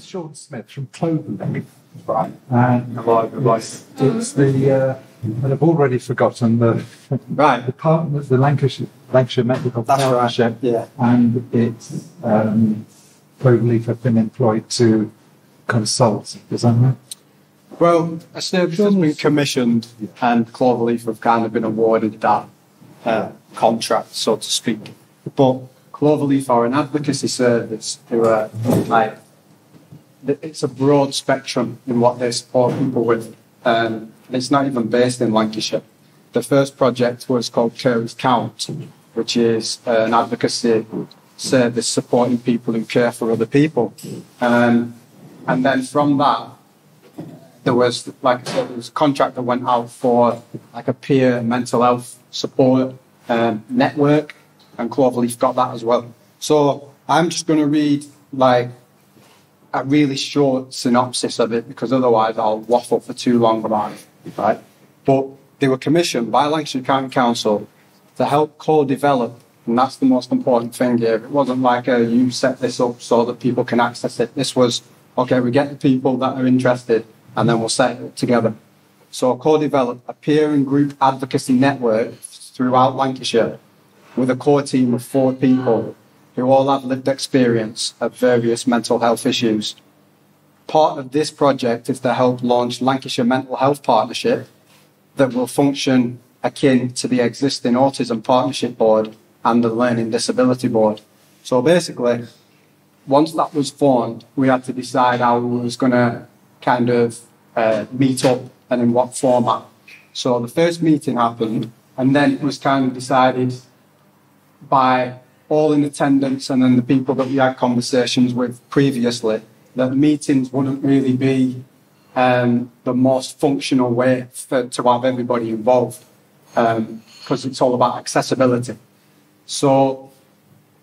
Sean Smith from Cloverleaf. Right. And it's the, uh, and I've already forgotten the, Right. the partner, the Lancashire, Lancashire Medical That's right, Partnership. yeah. And it's, um, Cloverleaf have been employed to consult. Is that right? Well, a service has been commissioned and Cloverleaf have kind of been awarded that uh, contract, so to speak. But Cloverleaf are an advocacy service who are like, it's a broad spectrum in what they support people with. Um, it's not even based in Lancashire. The first project was called Carers Count, which is an advocacy service supporting people who care for other people. Um, and then from that, there was like I said, there was a contract that went out for like a peer mental health support um, network, and Cloverleaf got that as well. So I'm just going to read like a really short synopsis of it because otherwise I'll waffle for too long about it, right? But they were commissioned by Lancashire County Council to help co-develop, and that's the most important thing here. It wasn't like a you set this up so that people can access it. This was okay. We get the people that are interested, and then we'll set it together. So co-develop a peer and group advocacy network throughout Lancashire with a core team of four people who all have lived experience of various mental health issues. Part of this project is to help launch Lancashire Mental Health Partnership that will function akin to the existing Autism Partnership Board and the Learning Disability Board. So basically, once that was formed, we had to decide how we was going to kind of uh, meet up and in what format. So the first meeting happened, and then it was kind of decided by all in attendance and then the people that we had conversations with previously that meetings wouldn't really be um, the most functional way for, to have everybody involved because it's all about accessibility. So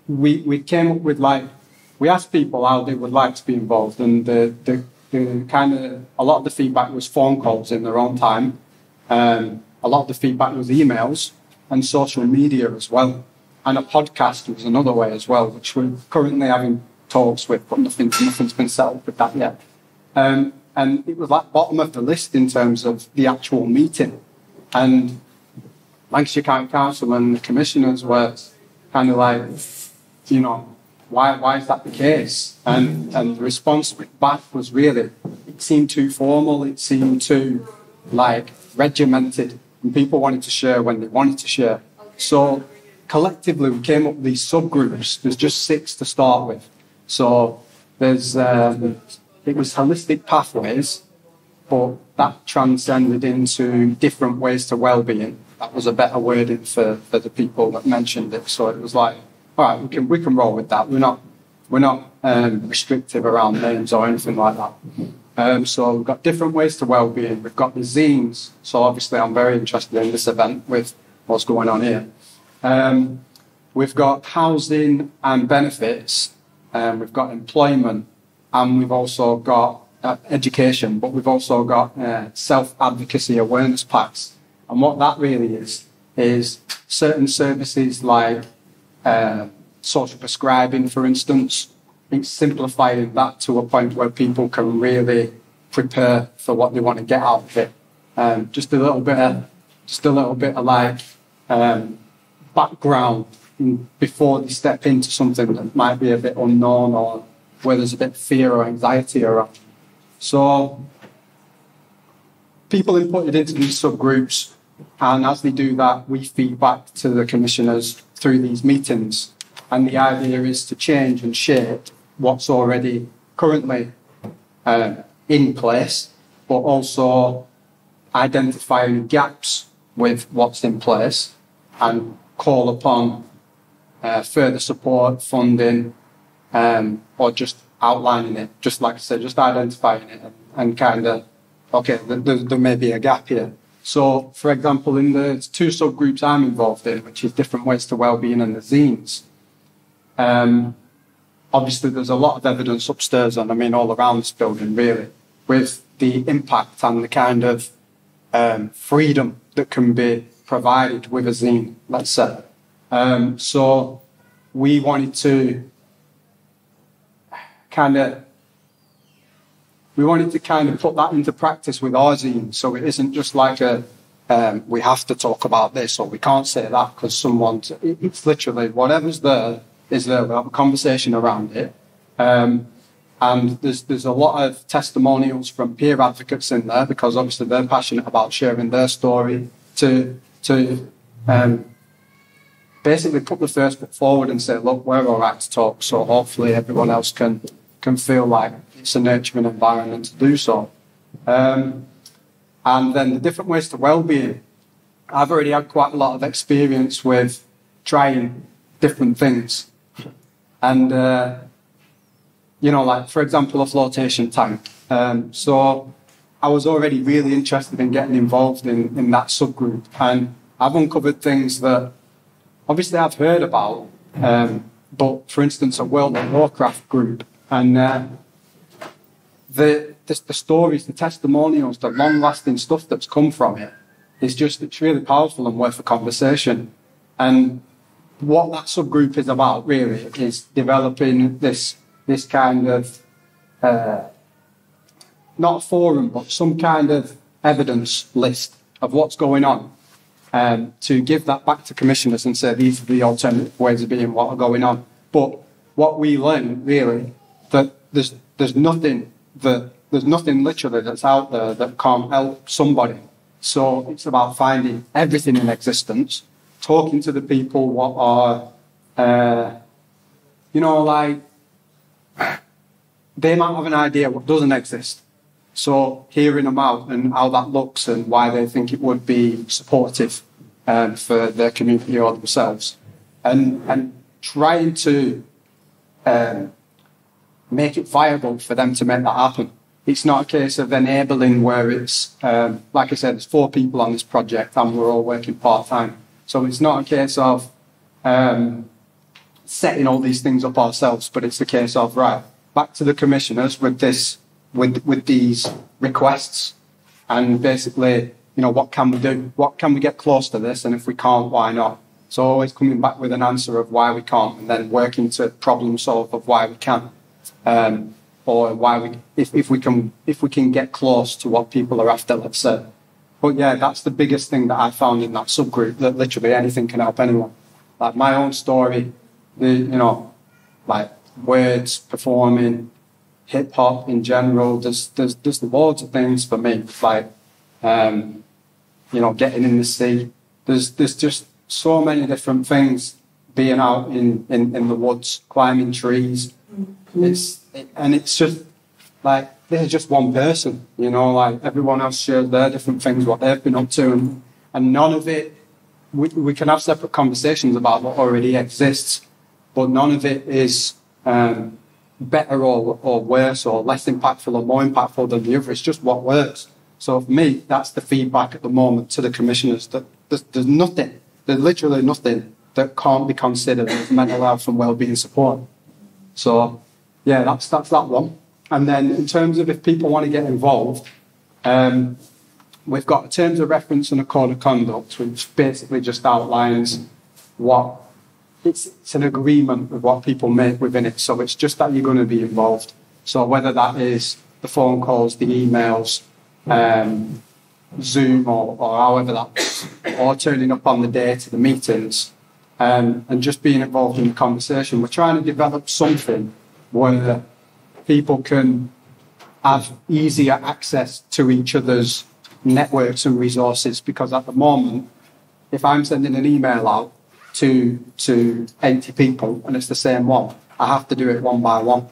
we, we came up with like, we asked people how they would like to be involved and the, the, the kind of, a lot of the feedback was phone calls in their own time. Um, a lot of the feedback was emails and social media as well. And a podcast was another way as well, which we're currently having talks with, but nothing, nothing's been settled with that yet. Um, and it was like bottom of the list in terms of the actual meeting. And Lancashire County Council and the commissioners were kind of like, you know, why, why is that the case? And, and the response back was really, it seemed too formal, it seemed too like regimented, and people wanted to share when they wanted to share. So collectively, we came up with these subgroups. There's just six to start with. So there's, um, it was holistic pathways, but that transcended into different ways to well-being. That was a better wording for, for the people that mentioned it. So it was like, all right, we can we can roll with that. We're not we're not um, restrictive around names or anything like that. Um, so we've got different ways to well-being. We've got the zines. So obviously, I'm very interested in this event with what's going on here. Um, we've got housing and benefits. Um, we've got employment, and we've also got uh, education. But we've also got uh, self-advocacy awareness packs. And what that really is is certain services like uh, social prescribing, for instance. It's simplifying that to a point where people can really prepare for what they want to get out of it. Um, just a little bit of, just a little bit of like um, background before they step into something that might be a bit unknown or where there's a bit of fear or anxiety around. So people inputted into these subgroups, and as they do that, we feed back to the commissioners through these meetings. And the idea is to change and shape what's already currently uh, in place, but also identifying gaps with what's in place and call upon uh, further support, funding, um, or just outlining it. Just like I said, just identifying it and, and kind of, okay, there, there may be a gap here. So, for example, in the two subgroups I'm involved in, which is different ways to well-being and the zines, um, obviously there's a lot of evidence upstairs and I mean all around this building really, with the impact and the kind of um, freedom that can be provided with a zine, let's say. Um, so we wanted to kind of we wanted to kind of put that into practice with our zine, so it isn't just like a um, we have to talk about this or we can't say that because someone. It's literally whatever's there is there. We have a conversation around it. Um, and there's, there's a lot of testimonials from peer advocates in there because obviously they're passionate about sharing their story to, to um, basically put the first foot forward and say, look, we're all right to talk. So hopefully everyone else can, can feel like it's a nurturing environment to do so. Um, and then the different ways to well-being. I've already had quite a lot of experience with trying different things. And, uh, you know, like, for example, a flotation tank. Um, so I was already really interested in getting involved in, in that subgroup. And I've uncovered things that obviously I've heard about, um, but for instance, a World of Warcraft group. And uh, the, the, the stories, the testimonials, the long lasting stuff that's come from it is just, it's really powerful and worth a conversation. And what that subgroup is about really is developing this this kind of uh, not forum but some kind of evidence list of what's going on um, to give that back to commissioners and say these are the alternative ways of being what are going on but what we learn really that there's there's nothing that there's nothing literally that's out there that can't help somebody so it's about finding everything in existence talking to the people what are, uh, you know, like they might have an idea what doesn't exist. So hearing them out and how that looks and why they think it would be supportive um, for their community or themselves, and and trying to um, make it viable for them to make that happen. It's not a case of enabling where it's um, like I said, there's four people on this project and we're all working part time. So it's not a case of um, setting all these things up ourselves, but it's a case of right back to the commissioners with this with with these requests, and basically, you know, what can we do? What can we get close to this? And if we can't, why not? So always coming back with an answer of why we can't, and then working to problem solve of why we can, um, or why we if, if we can if we can get close to what people are after. Let's say. But yeah, that's the biggest thing that I found in that subgroup that literally anything can help anyone. Like my own story, the, you know, like words, performing, hip hop in general, there's, there's, there's loads of things for me. Like, um, you know, getting in the sea. There's, there's just so many different things being out in, in, in the woods, climbing trees. It's, it, and it's just like, this is just one person, you know, like everyone else shares their different things, what they've been up to, and, and none of it, we, we can have separate conversations about what already exists, but none of it is um, better or, or worse or less impactful or more impactful than the other. It's just what works. So for me, that's the feedback at the moment to the commissioners that there's, there's nothing, there's literally nothing that can't be considered as mental health and well-being support. So yeah, that's, that's that one. And then in terms of if people want to get involved, um, we've got terms of reference and a code of conduct, which basically just outlines what it's, it's an agreement with what people make within it. So it's just that you're going to be involved. So whether that is the phone calls, the emails, um, Zoom, or, or however that, or turning up on the day to the meetings, um, and just being involved in the conversation. We're trying to develop something where people can have easier access to each other's networks and resources because at the moment, if I'm sending an email out to to 80 people and it's the same one, I have to do it one by one.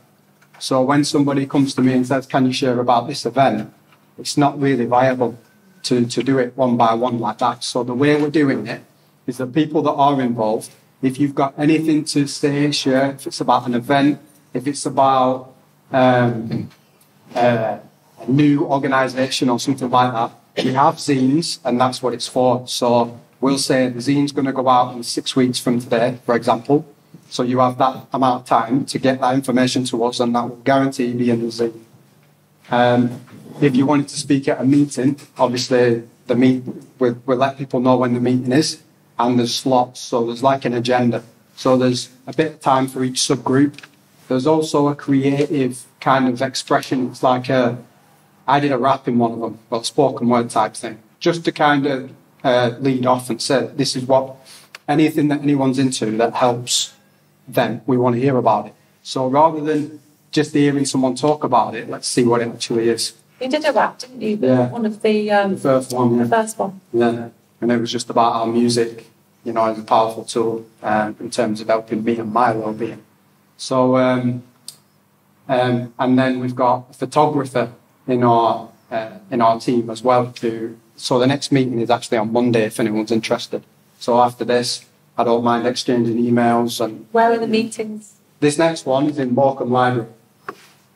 So when somebody comes to me and says, Can you share about this event? It's not really viable to, to do it one by one like that. So the way we're doing it is that people that are involved, if you've got anything to say, share, if it's about an event, if it's about um, uh, a new organisation or something like that. We have zines, and that's what it's for. So we'll say the zine's going to go out in six weeks from today, for example. So you have that amount of time to get that information to us, and that will guarantee be in the zine. Um, if you wanted to speak at a meeting, obviously the meet we'll, we'll let people know when the meeting is, and there's slots. So there's like an agenda. So there's a bit of time for each subgroup there's also a creative kind of expression. It's like a, I did a rap in one of them, well, spoken word type thing, just to kind of uh, lead off and say, this is what anything that anyone's into that helps them, we want to hear about it. So rather than just hearing someone talk about it, let's see what it actually is. You did a rap, didn't you? Yeah. One of the um, The first one, the first one. Yeah, and it was just about our music, you know, is a powerful tool um, in terms of helping me and my well-being. So, um, um, and then we've got a photographer in our uh, in our team as well. To so the next meeting is actually on Monday if anyone's interested. So after this, I don't mind exchanging emails. And Where are the meetings? this next one is in Morecambe Library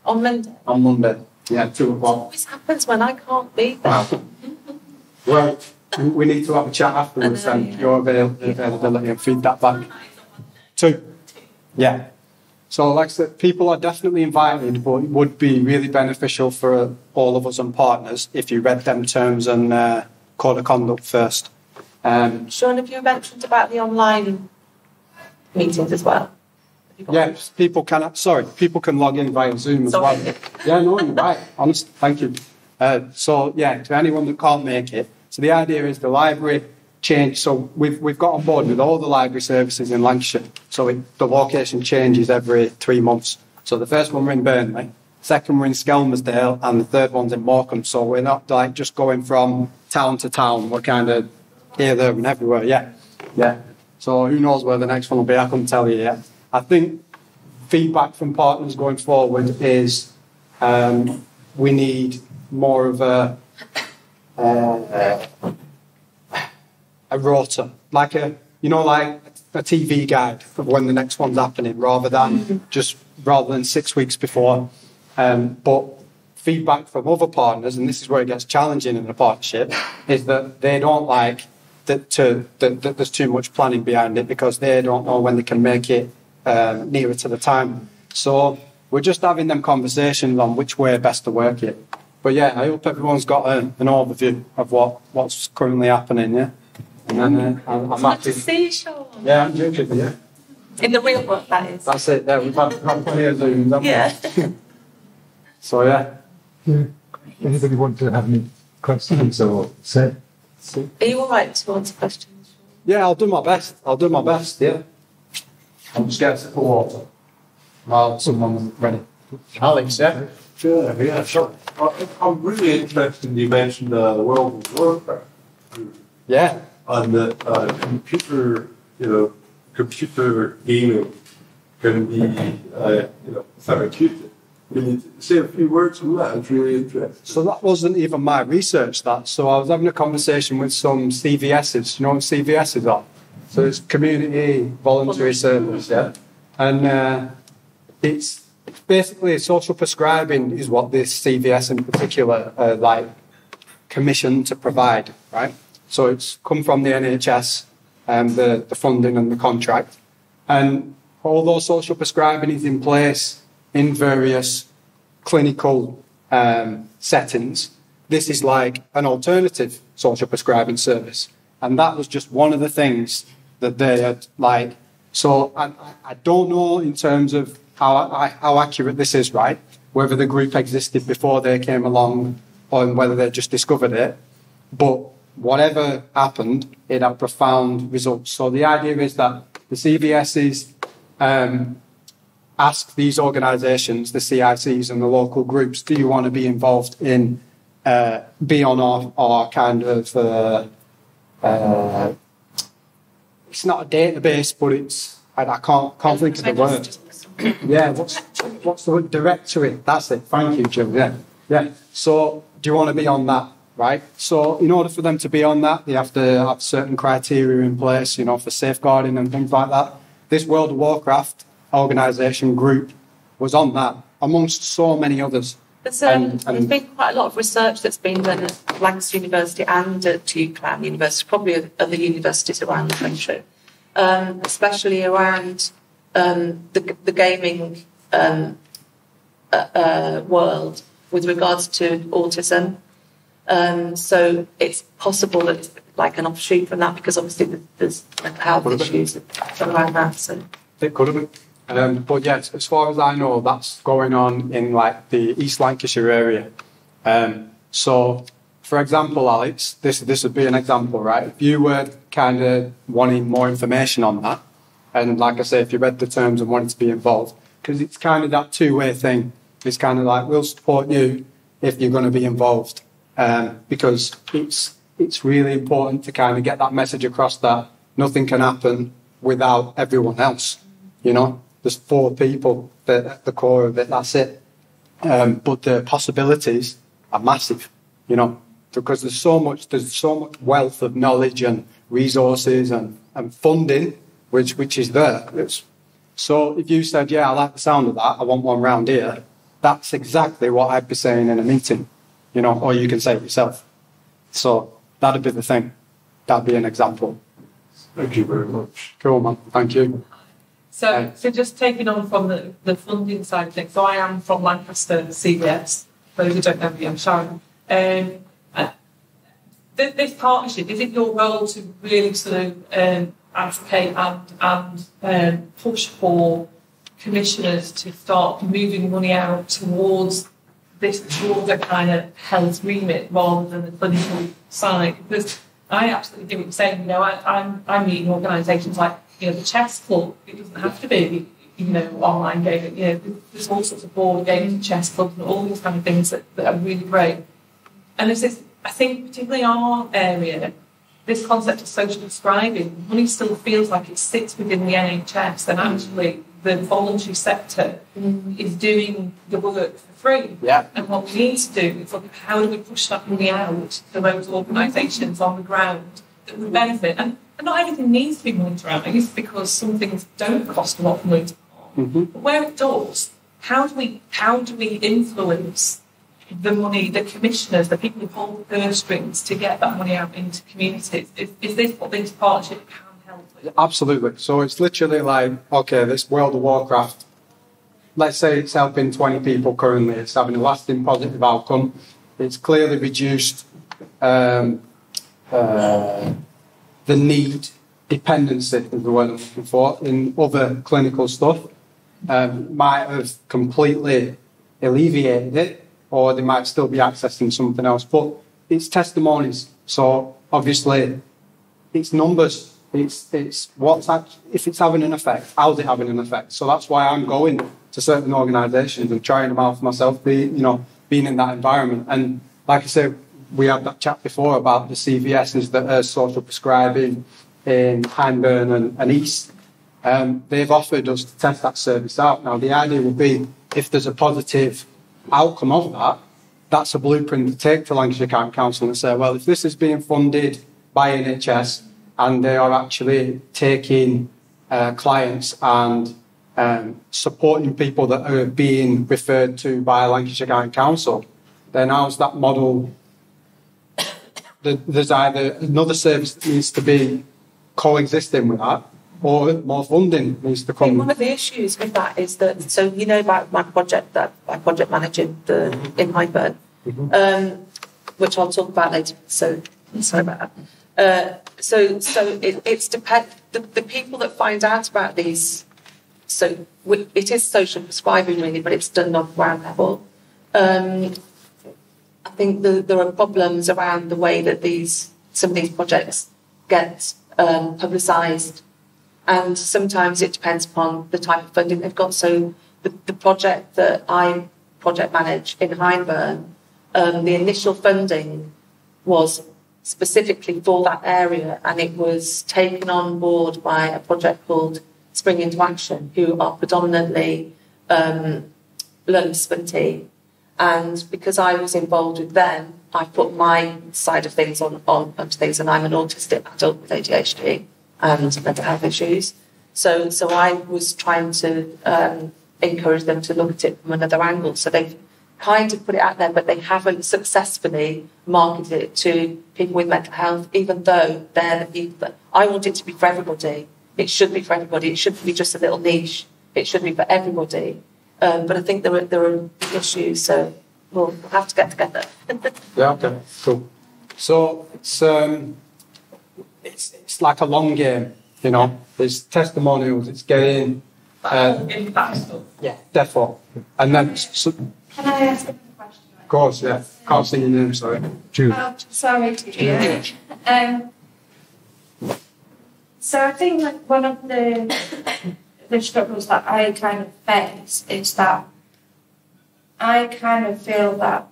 On Monday. on Monday. Yeah, two o'clock. Always happens when I can't be there. Well, we- need to have a chat afterwards know, and yeah. your avail- availability and feed that back. Two. Yeah. So, like I said, people are definitely invited, but it would be really beneficial for all of us and partners if you read them terms and uh, code of conduct first. Um, Sean, have you mentioned about the online meetings as well? Yes, yeah, people can. Sorry, people can log in via Zoom as well. Yeah, no, you're right. Honest, thank you. Uh, so yeah, to anyone that can't make it, so the idea is the library change. So we've we've got on board with all the library services in Lancashire. So it, the location changes every three months. So the first one we're in Burnley, second we're in Skelmersdale, and the third one's in Morecambe. So we're not like just going from town to town. We're kind of here, there, and everywhere. Yeah, yeah. So who knows where the next one will be? I couldn't tell you yet. I think feedback from partners going forward is um, we need more of a uh, a rota, like a you know like a TV guide of when the next one's happening, rather than just rather than six weeks before. Um, but feedback from other partners, and this is where it gets challenging in a partnership, is that they don't like that, to, that, that there's too much planning behind it because they don't know when they can make it um, nearer to the time. So we're just having them conversations on which way best to work it. But yeah, I hope everyone's got an overview of what, what's currently happening. Yeah, and then uh, I'm, I'm Good happy. to see you, Sean. Yeah, I'm joking. Yeah, In the real world, that is. that's it. Yeah, we've had, had plenty of Zooms. haven't we? Yeah. So yeah. Yeah. Anybody want to have any questions or say? Are you all right to answer questions? Yeah, I'll do my best. I'll do my best. Yeah. I'll just get a sip of water while someone's ready. Alex, yeah. Sure, yeah, so I- I'm really interested, you mentioned uh, World of Warcraft Yeah. And the uh, computer, you know, computer gaming can be, uh, you know, therapeutic. You say a few words on that? It's really interesting. So that wasn't even my research. That so I was having a conversation with some CVSs. You know what CVSs are? So it's community voluntary service, yeah. And uh, it's it's basically social prescribing is what this CVS in particular uh, like commissioned to provide, right? So it's come from the NHS and the, the funding and the contract. And although social prescribing is in place in various clinical um, settings, this is like an alternative social prescribing service. And that was just one of the things that they had like. So I, I- I don't know in terms of how, I- how accurate this is, right? Whether the group existed before they came along or whether they just discovered it. But whatever happened, it had profound results. So the idea is that the CVSs um, ask these organisations, the CICs and the local groups, do you want to be involved in, uh, be on our, our kind of, uh, uh, it's not a database, but it's, I, I can't, can't think of the word. Yeah, what's, what's the word? Directory. That's it. Thank you, Jim. Yeah. Yeah. So, do you want to be on that? Right. So, in order for them to be on that, they have to have certain criteria in place, you know, for safeguarding and things like that. This World of Warcraft organisation group was on that, amongst so many others. There's, um, And- there's and- been quite a lot of research that's been done at Lancaster University and at UCLan University, probably other universities around the country, um, especially around um, the, the gaming um, uh, uh, world with regards to autism. Um, so it's possible that it's like an offshoot from that because obviously there's- mental health issues around that. So It could have been. Um, but yes, as far as I know, that's going on in like the East Lancashire area. Um, so, for example, Alex, this this would be an example, right? If you were kind of wanting more information on that, and like I say, if you read the terms and wanted to be involved, because it's kind of that two-way thing. It's kind of like we'll support you if you're going to be involved, um, because it's it's really important to kind of get that message across that nothing can happen without everyone else. You know, there's four people that at the core of it. That's it. Um, but the possibilities are massive. You know, because there's so much there's so much wealth of knowledge and resources and, and funding which which is there. It's, so if you said, "Yeah, I like the sound of that. I want one round here," that's exactly what I'd be saying in a meeting, you know, or you can say it yourself. So that'd be the thing. That'd be an example. Thank you very much. Cool, man. Thank you. So, so just taking on from the, the funding side of things, so I am from Lancaster CVS, for those who don't know me, I'm Sharon. Um, uh, th- this partnership, is it your role to really sort of um, advocate and, and um, push for commissioners to start moving money out towards this broader kind of health remit rather than the clinical side? Because I absolutely do what you're saying. You know, I, I'm, I'm meeting organisations like, you know, the chess club. It doesn't have to be, you know, online gaming. You know, there's all sorts of board games, chess clubs, and all these kind of things that, that are really great. And this, I think, particularly our area, this concept of social prescribing, money still feels like it sits within the NHS and actually the voluntary sector mm. is doing the work for free. Yeah. And what we need to do is look at how do we push that money out to those organisations on the ground that would benefit. And, and not everything needs to be monitorised because some things don't cost a lot of money. Mm-hmm. But where it does, how do we how do we influence the money, the commissioners, the people who hold the purse strings to get that money out into communities? Is, is this what this partnership can help with? Absolutely. So it's literally like, okay, this World of Warcraft, let's say it's helping 20 people currently, it's having a lasting positive outcome. It's clearly reduced um, uh, the need, dependency is the word I'm looking for, in other clinical stuff. Um, might have completely alleviated it, or they might still be accessing something else. But it's testimonies. So obviously, it's numbers. It's it's what's act- if it's having an effect. How's it having an effect? So that's why I'm going to certain organisations and trying them out for myself. Be you know being in that environment. And like I said, we had that chat before about the CVSs that are social prescribing in Hyndburn and, and East. Um, they've offered us to test that service out. Now the idea would be if there's a positive outcome of that, that's a blueprint to take to Lancashire County Council and say, well, if this is being funded by NHS and they are actually taking uh, clients and um, supporting people that are being referred to by Lancashire County Council, then how's that model? There's either another service that needs to be coexisting with that, or more funding needs to come. one of the issues with that is that so you know about my project that I project managing the in Hyndburn, um, which I'll talk about later. So sorry about that. Uh, so so it, it's depend the, the people that find out about these. So we, it is social prescribing really, but it's done on ground level. Um, I think the, there are problems around the way that these some of these projects get um, publicised and sometimes it depends upon the type of funding they've got. So the, the project that I project manage in Hyndburn, um, the initial funding was specifically for that area and it was taken on board by a project called Spring into Action, who are predominantly um, learning disability. And because I was involved with them, I put my side of things on, on onto things, and I'm an autistic adult with ADHD and mental health issues. So, so I was trying to um, encourage them to look at it from another angle. So they've kind of put it out there, but they haven't successfully marketed it to people with mental health, even though they're the people that I want it to be for everybody. It should be for everybody. It shouldn't be just a little niche. It should be for everybody. Um, but I think there are there are issues, so we'll have to get together. Yeah, okay, cool. So it's um, it's it's like a long game, you know. There's testimonials. It's getting That uh, whole stuff. yeah, therefore, and then so, Can I ask a question? Of course, yeah. Can't see your name, sorry. Jude. Oh, sorry, yeah. Um, so I think like one of the the struggles that I kind of face is that I kind of feel that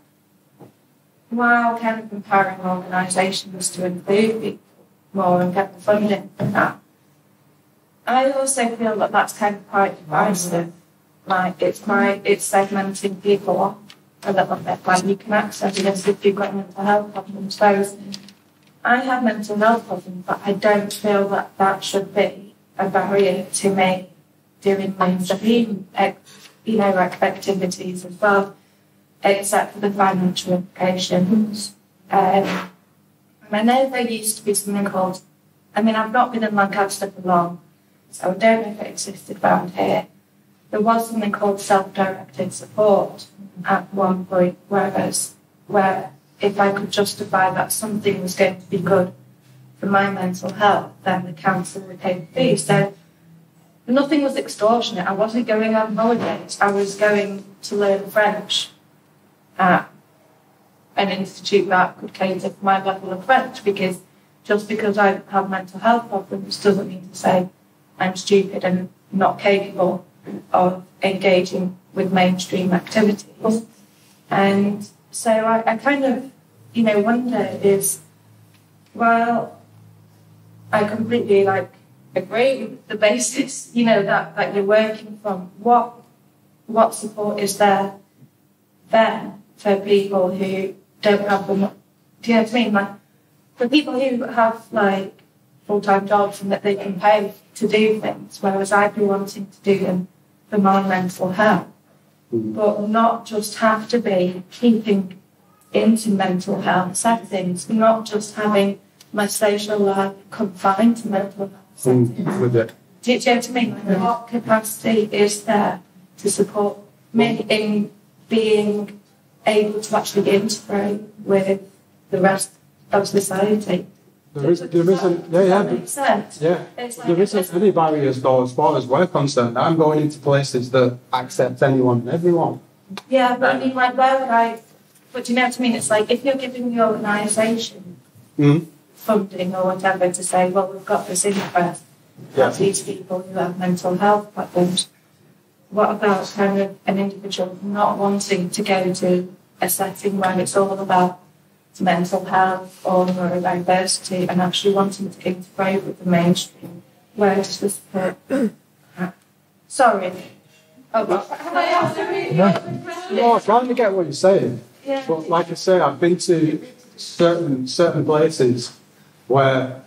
while kind of empowering organisations to include people more and get the funding for that, I also feel that that's kind of quite divisive. Like it's my it's segmenting people a little bit. Like you can access this if you've got mental health problems. I have mental health problems, but I don't feel that that should be a barrier to me doing mainstream, ex- you know, like activities as well, except for the financial implications. Um, I know there used to be something called, I mean, I've not been in Lancaster for long, so I don't know if it existed around here. There was something called self-directed support at one point, whereas where if I could justify that something was going to be good for my mental health, then the council would pay the fee. So nothing was extortionate. I wasn't going on holidays. I was going to learn French at an institute that could cater for my level of French because just because I have mental health problems doesn't mean to say I'm stupid and not capable of engaging with mainstream activities. And so I, I kind of, you know, wonder is, well, I completely like agree with the basis, you know, that, that you're working from. What what support is there there for people who don't have them? Do you know what I mean? Like for people who have like full time jobs and that they can pay to do things, whereas I'd be wanting to do them for my mental health, but not just have to be keeping into mental health settings, not just having my social life confined to mental health settings. Mm, with it. Do you know what I mean? Like, what capacity is there to support me in being able to actually integrate with the rest of society? There, is, there isn't, yeah, yeah, sense? yeah. It's like- There isn't any barriers though, as far as we're concerned. I'm going into places that accept anyone and everyone. Yeah, but I mean, like, where would I? But do you know what I mean? It's like if you're giving the organisation Mm. funding or whatever to say, well, we've got this interest Yeah. of these people who have mental health problems. What about kind of an individual not wanting to go to a setting where it's all about mental health or neurodiversity and actually wanting to integrate with the mainstream? Where does this support? Sorry. Oh, but have I answered really open question? No, I kind of get what you're saying. Yeah. But like I say, I've been to certain certain places where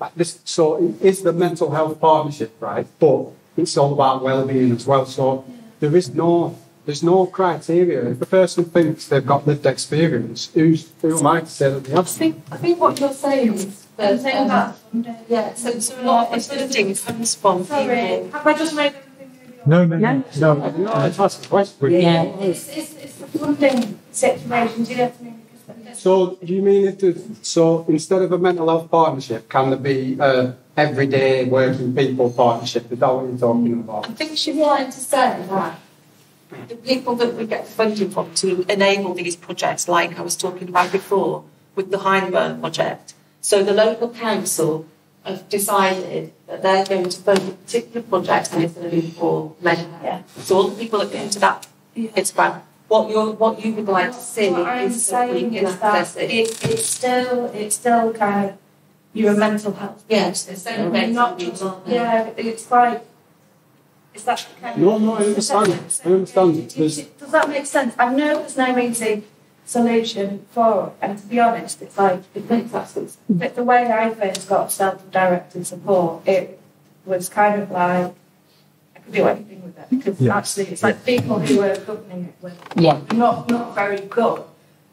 like this. So it is the mental health partnership, right? But it's all about well-being as well. So there is no there's no criteria. If the person thinks they've got lived experience, who's who am I to say that they I think, I think what you're saying is that, I'm saying um, that funding. yeah, so, so a lot of the funding comes from Sorry, people. have I just made everything really No, no, no. No, no, let's ask the question. Yeah. It's, it's, it's the funding situation, do you know what I mean? Because So do you mean if the, so instead of a mental health partnership, can there be a everyday working people partnership? Is that what you're talking about? I think she's trying to say that the people that we get funding from to enable these projects, like I was talking about before with the Hyndburn project. So the local council have decided that they're going to fund a particular project and it's going to be for health. So all the people that get into that, it's about what you what you would like to see what I'm is saying is that it. it, it's still, it's still kind of, you're mental health. Yes, it's person, still not mental just, health. yeah, it's like, is that kind of? No, no, I understand. I understand. There's- Does that make sense? I know there's no easy solution for it, and to be honest, it's like, it makes sense. But the way I first got self-directed support, it was kind of like, I could do anything with it, because Yeah. actually, it's like people who were governing it were Yeah. not, not very good,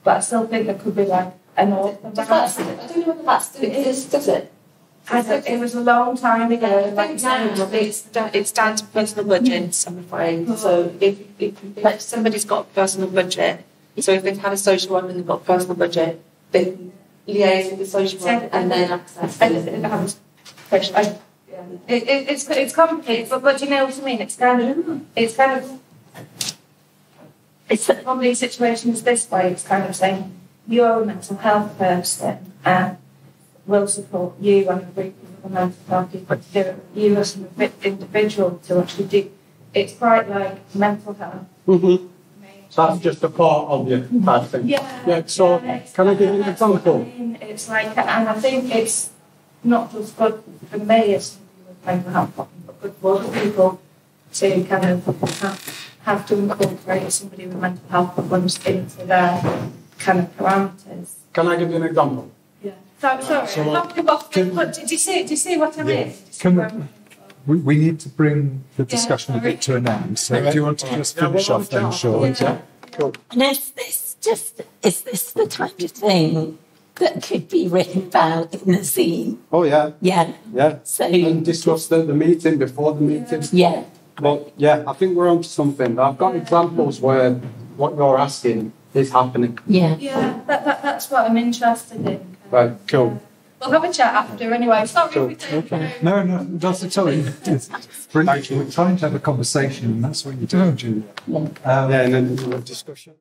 but I still think there could be like an awful Does that, I don't know whether that still exists, does it? I think it was a long time ago, like it's, down to personal budgets, I'm afraid. So if, if, if somebody's got a personal budget, so if they've had a social worker and they've got a personal budget, they can liaise with the social worker and then access it. I, yeah. it, it, it's it's complicated, but but you know what I mean. It's kind of it's kind of it's from these situations this way, it's kind of saying you're a mental health person and we'll support you and a group of other mental health people to do it. You as an individual to actually do it's quite like mental health. Mm-hmm. That's just a part of your bad thing. Yeah. Yeah, so yeah, can I give you an that's I example? mean. It's like, and I think it's not just good for me as somebody with mental health problems, but good for other people to kind of have, have to incorporate somebody with mental health problems into their kind of parameters. Can I give you an example? Yeah. So, sorry, So, I'm not about, can- but did you see, did you see what I mean? Did Can we- We, we need to bring the Yeah, discussion a bit to an end. So Okay. do you want to just finish well, off then, yeah. Yeah. Cool. And is this just, is this the type of thing that could be written about in the zine? Oh yeah, Yeah. yeah. So, And discuss the, the meeting before the meeting. yeah. But yeah, I think we're onto something. I've got examples where what you're asking is happening. Yeah. Yeah, that, that, that's what I'm interested in. Right, cool. We'll have a chat after anyway. Sorry Cool. if we take No, no, not at all. It's brilliant. We're trying to have a conversation, and that's what you do, doing, Julia. Um, Yeah, and then we'll have discussion.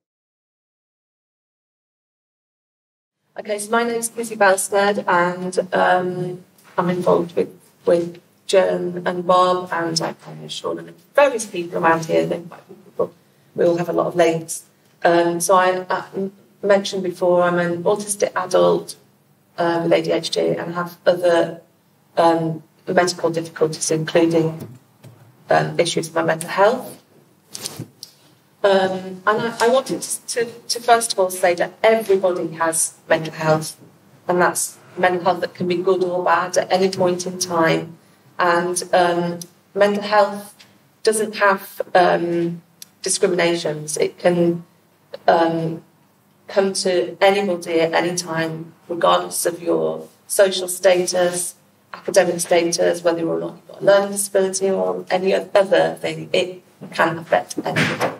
Okay, so my name's Lizzie Belstead, and um, I'm involved with, with Joan and Bob, and I know Sean and various people around here. They're quite people. We all have a lot of links. Um, so I uh, mentioned before, I'm an autistic adult uh, with ADHD and have other um, medical difficulties, including um, issues with my mental health. Um, and I, I wanted to, to first of all say that everybody has mental health, and that's mental health that can be good or bad at any point in time. And um, mental health doesn't have um, discriminations. It can um, come to anybody at any time, regardless of your social status, academic status, whether or not you've got a learning disability or any other thing. It can affect anybody.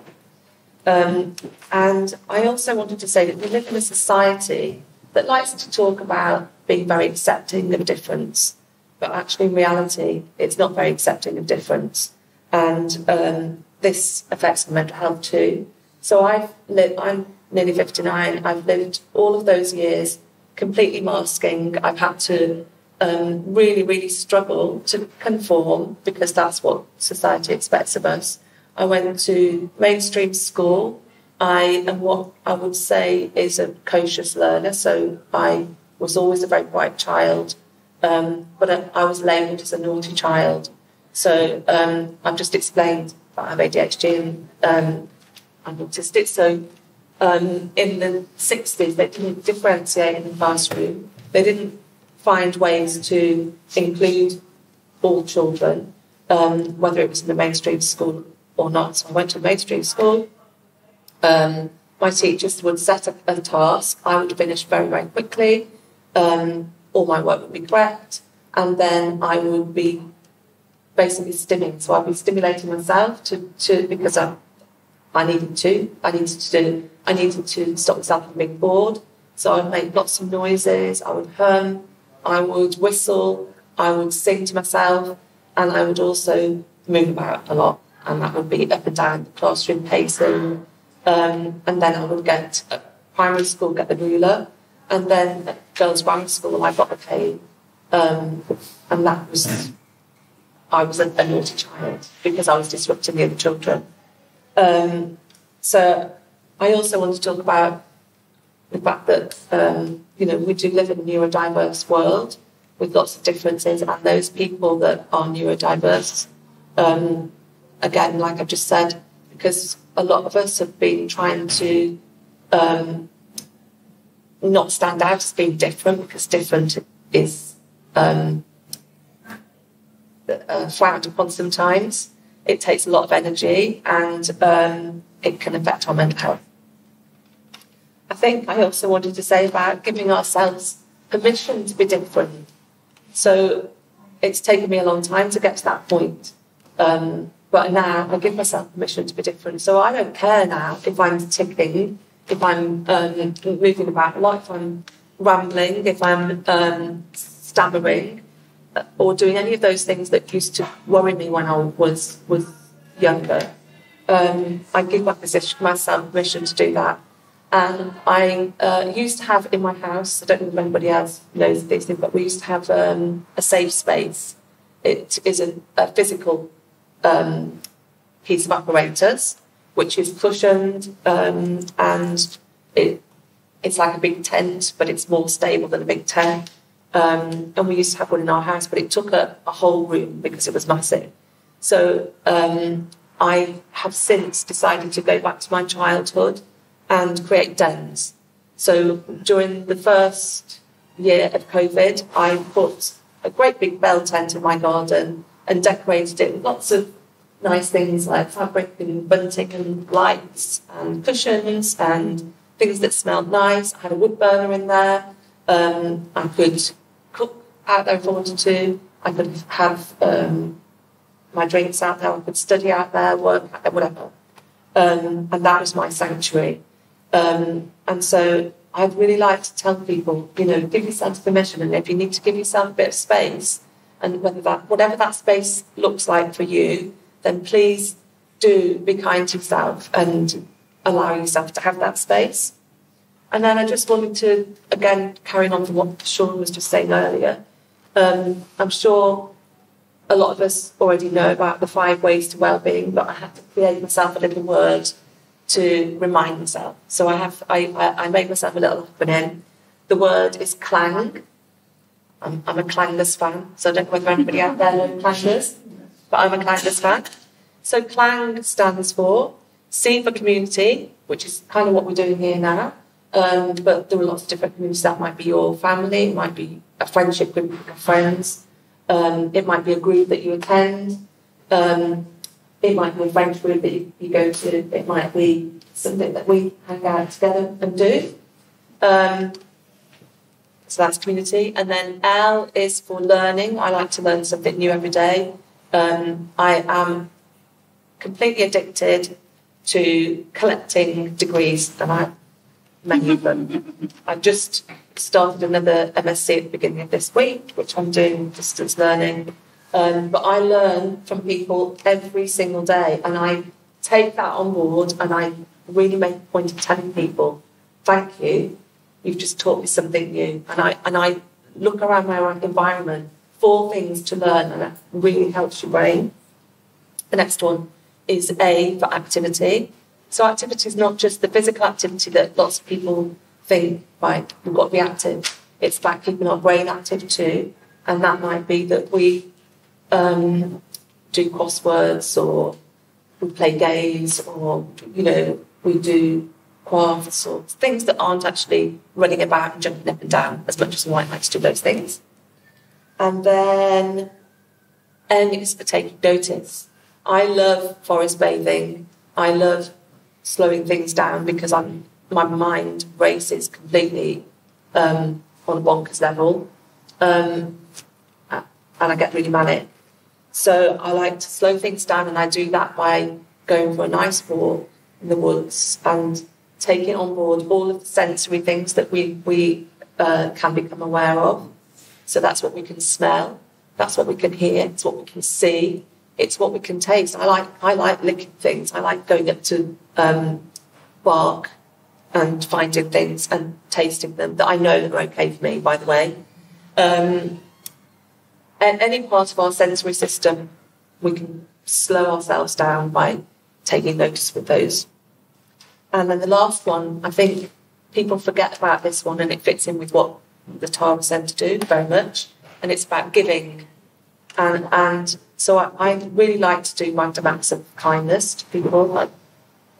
Um, and I also wanted to say that we live in a society that likes to talk about being very accepting of difference, but actually in reality, it's not very accepting of difference. And um, this affects mental health too. So I've lived, I'm nearly 59, I've lived all of those years completely masking. I've had to um, really, really struggle to conform because that's what society expects of us. I went to mainstream school. I am what I would say is a cautious learner, so I was always a very bright child, um, but I, was labelled as a naughty child. So um, I've just explained that I have ADHD and um, I'm autistic. So um, in the 60s, they didn't differentiate in the classroom. They didn't find ways to include all children, um, whether it was in the mainstream school or not. So I went to mainstream school. Um, my teachers would set up a task. I would finish very, very quickly. Um, all my work would be correct. And then I would be basically stimming. So I'd be stimulating myself to, to because I, I needed to. I needed to do, I needed to stop myself from being bored. So I'd make lots of noises. I would hum. I would whistle. I would sing to myself. And I would also move about a lot. And that would be up and down the classroom pacing. Um, and then I would get primary school, get the ruler. And then at girls' grammar school, I got the cane. Um, and that was, I was a, a naughty child because I was disrupting the other children. Um, so I also want to talk about the fact that, um, you know, we do live in a neurodiverse world with lots of differences, and those people that are neurodiverse, um, again, like I've just said, because a lot of us have been trying to um, not stand out as being different because different is um, uh, frowned upon sometimes. It takes a lot of energy and um, it can affect our mental health. I think I also wanted to say about giving ourselves permission to be different. So it's taken me a long time to get to that point. Um, but now I give myself permission to be different. So I don't care now if I'm ticking, if I'm um, moving about lot, if I'm rambling, if I'm um, stammering, or doing any of those things that used to worry me when I was was younger. Um, I give my position, myself permission to do that. And I uh, used to have in my house, I don't know if anybody else knows this, but we used to have um, a safe space. It is a, a physical um, piece of apparatus, which is cushioned um, and it, it's like a big tent, but it's more stable than a big tent. Um, and we used to have one in our house, but it took a, a whole room because it was massive. So um, I have since decided to go back to my childhood and create dens. So during the first year of COVID, I put a great big bell tent in my garden and decorated it with lots of nice things like fabric and bunting and lights and cushions and things that smelled nice. I had a wood burner in there. Um, I could cook out there if I wanted to. I could have um, my drinks out there. I could study out there, work whatever. Um, and that was my sanctuary. Um, and so I'd really like to tell people, you know, give yourself permission, and if you need to give yourself a bit of space, and whether that, whatever that space looks like for you, then please do be kind to yourself and allow yourself to have that space. And then I just wanted to, again, carry on from what Sean was just saying earlier. Um, I'm sure a lot of us already know about the five ways to well-being, but I had to create myself a little word to remind myself. So I have I, I, I made myself a little acronym. The word is clang. I'm, I'm a Clangers fan, so I don't know whether anybody out there knows Clangers, but I'm a Clangers fan. So clang stands for C for community, which is kind of what we're doing here now. Um, but there are lots of different communities. That might be your family, might be a friendship group of friends, um, it might be a group that you attend. Um, it might be a French group that you, you, go to. It might be something that we hang out together and do. Um, so that's community. And then L is for learning. I like to learn something new every day. Um, I am completely addicted to collecting degrees, and I many of them. I just started another MSc at the beginning of this week, which I'm doing distance learning. Um, but I learn from people every single day, and I take that on board, and I really make a point of telling people, "Thank you, you've just taught me something new." And I and I look around my environment for things to learn, and it really helps your brain. The next one is A for activity. So activity is not just the physical activity that lots of people think, right, we've got to be active. It's about keeping our brain active too, and that might be that we um, do crosswords or we play games or, you know, we do crafts or things that aren't actually running about and jumping up and down as much as we might like to do those things. And then N is for taking notice. I love forest bathing. I love slowing things down because I'm my mind races completely um, on a bonkers level, um, and I get really manic. So I like to slow things down, and I do that by going for a nice walk in the woods and taking on board all of the sensory things that we we uh, can become aware of. So that's what we can smell, that's what we can hear, it's what we can see, it's what we can taste. I like I like licking things. I like going up to um, bark and finding things and tasting them that I know are okay for me. By the way, um, and any part of our sensory system, we can slow ourselves down by taking notice with those. And then the last one, I think people forget about this one, and it fits in with what the Tara Centre do very much, and it's about giving. And, and so I, I really like to do random acts of kindness to people. Like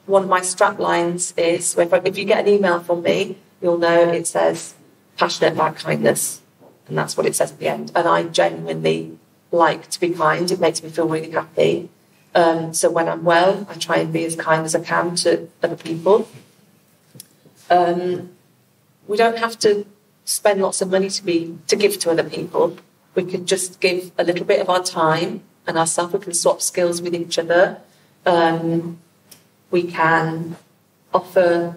one of my strap lines is if, if you get an email from me, you'll know it says passionate about kindness. And that's what it says at the end. And I genuinely like to be kind. It makes me feel really happy. Um, so when I'm well, I try and be as kind as I can to other people. Um, we don't have to spend lots of money to be to give to other people. We could just give a little bit of our time and ourselves. We can swap skills with each other. Um, we can offer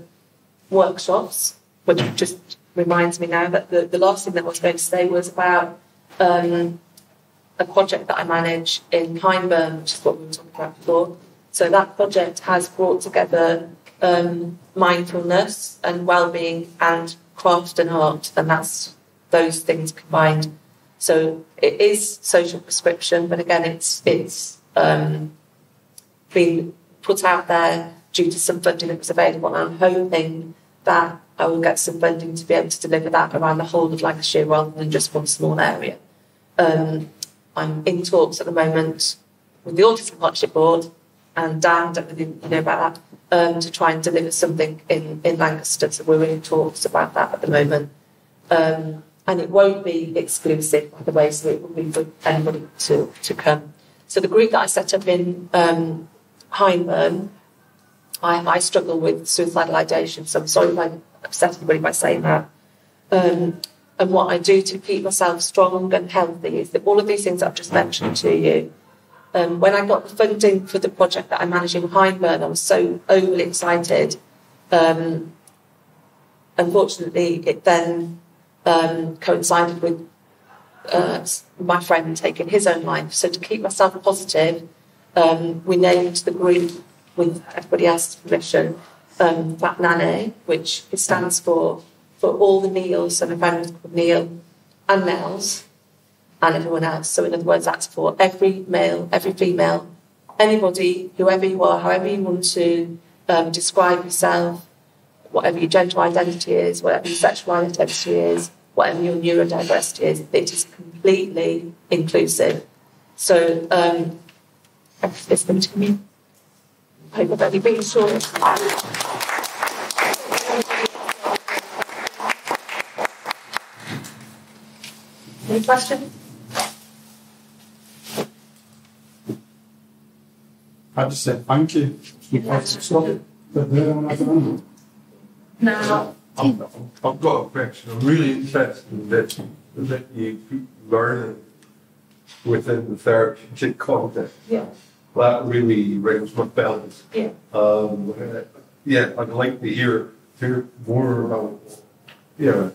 workshops, which just reminds me now that the, the last thing that I was going to say was about um, a project that I manage in Hyndburn, which is what we were talking about before. So that project has brought together um, mindfulness and well-being and craft and art, and that's those things combined. So it is social prescription, but again, it's it's um, been put out there due to some funding that was available. And I'm hoping that I will get some funding to be able to deliver that around the whole of Lancashire rather than just one small area. Um, I'm in talks at the moment with the Autism Partnership Board and Dan, don't you know about that, um, to try and deliver something in, in Lancaster. So we're in talks about that at the moment. Um, and it won't be exclusive, by the way, so it will be for anybody to, to come. So the group that I set up in um, Hyndburn, I, I struggle with suicidal ideation, so I'm sorry if I upset anybody by saying that. Um, and what I do to keep myself strong and healthy is that all of these things I've just mentioned to you. Um, when I got the funding for the project that I'm managing in Hyndburn, I was so overly excited. Um, unfortunately, it then um, coincided with uh, my friend taking his own life. So to keep myself positive, um, we named the group with everybody else's permission um, Nane, which stands for for all the Neils and a friend called Neil and Nels and everyone else. So in other words, that's for every male, every female, anybody, whoever you are, however you want to um, describe yourself, whatever your gender identity is, whatever your sexual identity is, whatever your neurodiversity is, it is completely inclusive. So um, it's going to be. I hope I've only been short. Um, Any questions? I just said thank you. Now, I've, I've got a question. I'm really interested in that, that you keep learning within the therapeutic context. Yeah. That really rings my bells. Yeah. Um, yeah, I'd like to hear, hear more about, yeah,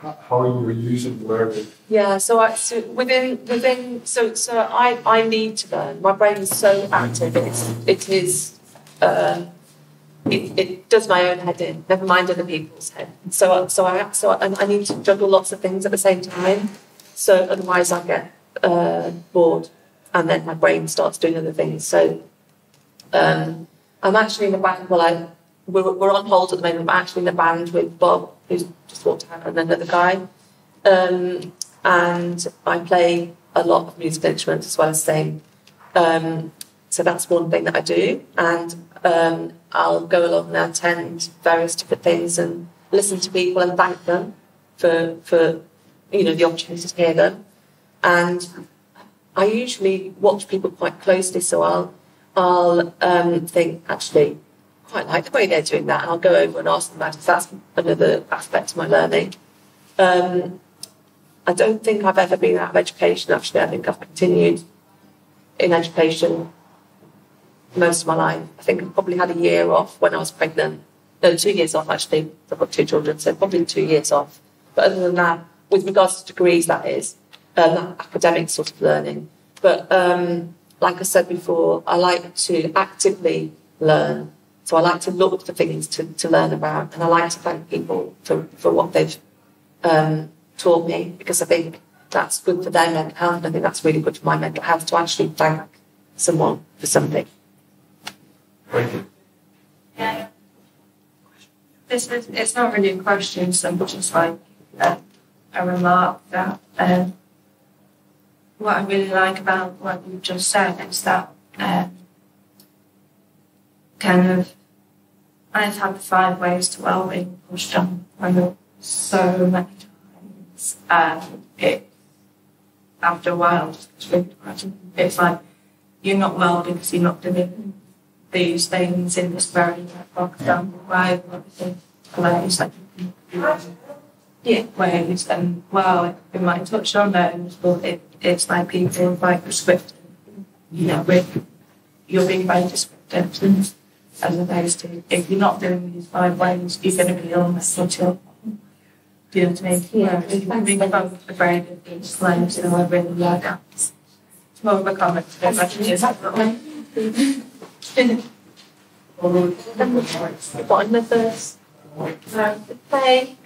how you were using learning. Yeah, so, I, so within within so so I, I need to learn. My brain is so active. It's it is uh, it, it does my own head in. Never mind other people's head. So so I so I, I need to juggle lots of things at the same time. So otherwise I get uh, bored, and then my brain starts doing other things. So um, I'm actually in the band. Well, I we're, we're on hold at the moment. I'm actually in the band with Bob, who's just walked out, and another guy. Um, and I play a lot of musical instruments as well as sing. Um, so that's one thing that I do, and um, I'll go along and attend various different things and listen to people and thank them for for you know the opportunity to hear them. And I usually watch people quite closely, so I'll I'll um, think actually quite like the way they're doing that, and I'll go over and ask them about it. So that's another aspect of my learning. Um, I don't think I've ever been out of education. Actually, I think I've continued in education most of my life. I think I probably had a year off when I was pregnant. No, two years off actually. I've got two children, so probably two years off. But other than that, with regards to degrees, that is um, that academic sort of learning. But um, like I said before, I like to actively learn. So I like to look for things to, to learn about, and I like to thank people for, for what they've um, taught me because I think that's good for their mental health. And I think that's really good for my mental health to actually thank someone for something. Thank you. yeah. This is, it's not really a question so much as like uh, a remark that um, what I really like about what you just said is that um, kind of I've had five ways to well-being pushed on my so many times. and it after a while, it's like you're not well because you're not doing these things in this very like, down way or everything ways like yeah, ways and well we might touch on those but it, it's like people like prescriptive you know with you're being very descriptive and as opposed to if you're not doing these five ways you're going to be illness until do you know what I mean? Yeah, you're being both afraid of being slaves and I really like that. It's more of a comment to back to Then we've got another um.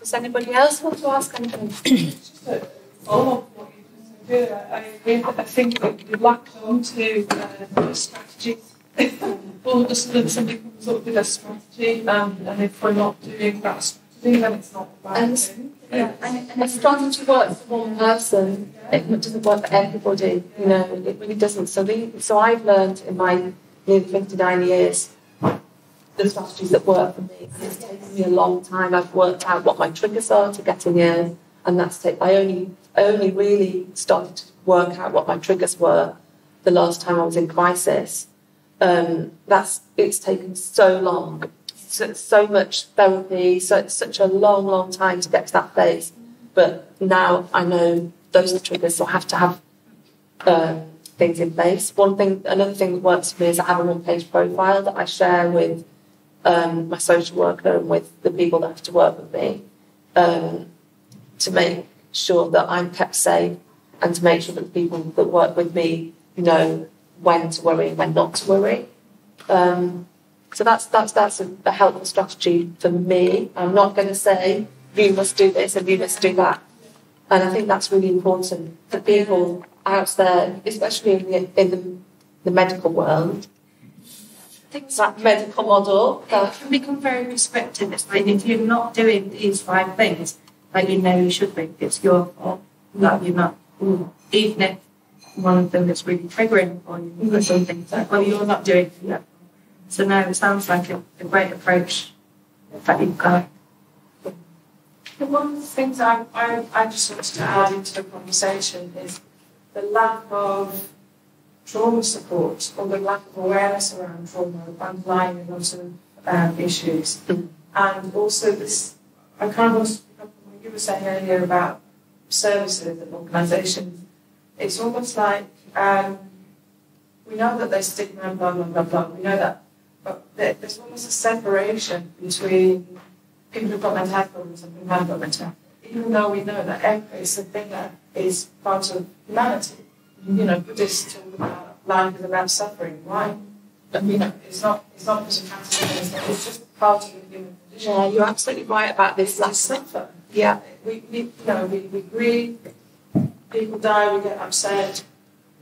Does anybody else want to ask anything? Just a follow up what you just said. I agree I think that we lacked onto uh, strategies. All of a sudden somebody comes up with a strategy, um, and if we're not doing that strategy, then it's not the right And- thing. Yeah, and a strategy works for one person. It doesn't work for everybody. You know, it really doesn't. So, the, so I've learned in my nearly 59 years the strategies that work for me. And it's taken me a long time. I've worked out what my triggers are to getting in, and that's take. I only, I only really started to work out what my triggers were the last time I was in crisis. Um, that's it's taken so long so, so much therapy, so such a long, long time to get to that place. But now I know those are the triggers, so I have to have um, things in place. One thing, another thing that works for me is I have a one-page profile that I share with um, my social worker and with the people that have to work with me um, to make sure that I'm kept safe and to make sure that the people that work with me know when to worry and when not to worry. Um, so that's that's that's a, a helpful strategy for me. I'm not going to say you must do this and you must do that, and I think that's really important for people out there, especially in the in the, the medical world. Things That medical model. it can become very prescriptive. It's like if you're not doing these five things, like you know you should be, it's your fault that you're not. Even if one of them is really triggering for you, or something, like, well, you're not doing it. So now it sounds like a, a great approach that you've got. One of the things I, I, I just wanted to add into the conversation is the lack of trauma support or the lack of awareness around trauma underlying a lot of um, issues. And also this, I kind of you were saying earlier about services and organisations. It's almost like um, we know that they stigma and blah, blah, blah, blah. We know that. But there's almost a separation between people who've got mental health problems and people who haven't got mental health. Even though we know that anger is something that is part of humanity. You know, Buddhists talk about life is about suffering, Why? But you know, it's not it's not just a category, it's, it's just part of the human condition. yeah, you're absolutely right about this It's last. suffer. Yeah, We, we you know, we, we grieve, people die, we get upset,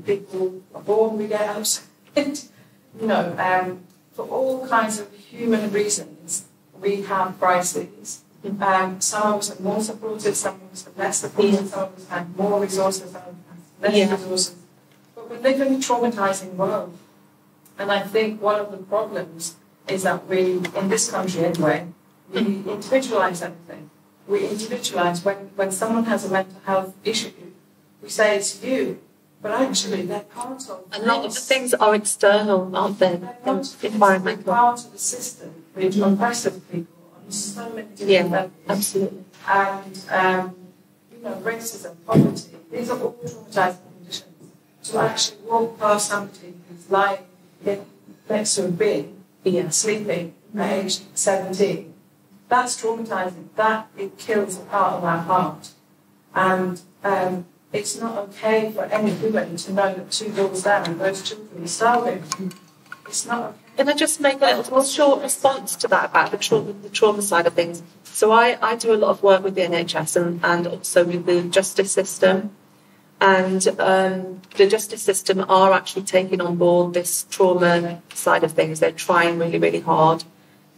people are born, we get upset. you know, um, for all kinds of human reasons, we have crises. Um, some of us are more supported, some of us are less supported, some of us have more resources, some of us have less Yeah. resources. But we live in a traumatizing world. And I think one of the problems is that we, in this country anyway, we individualize everything. We individualize when, when someone has a mental health issue, we say it's you, but actually they're part of a lot of the things are external, aren't they? They're part of They're. Environmental. Part of the system which oppresses people on so many different Yeah, levels. absolutely. And, um, you know, racism, poverty, these are all traumatizing conditions. To actually walk past somebody who's lying in, next to a bin, Yes. sleeping at age 17, that's traumatizing. That, it kills a part of our heart. And um, it's not okay for any woman to know that two doors down, and those children are starving. It's not okay. Can I just make a little short response to that about the trauma, the trauma side of things? So I, I do a lot of work with the NHS and, and also with the justice system. And um, the justice system are actually taking on board this trauma side of things. They're trying really, really hard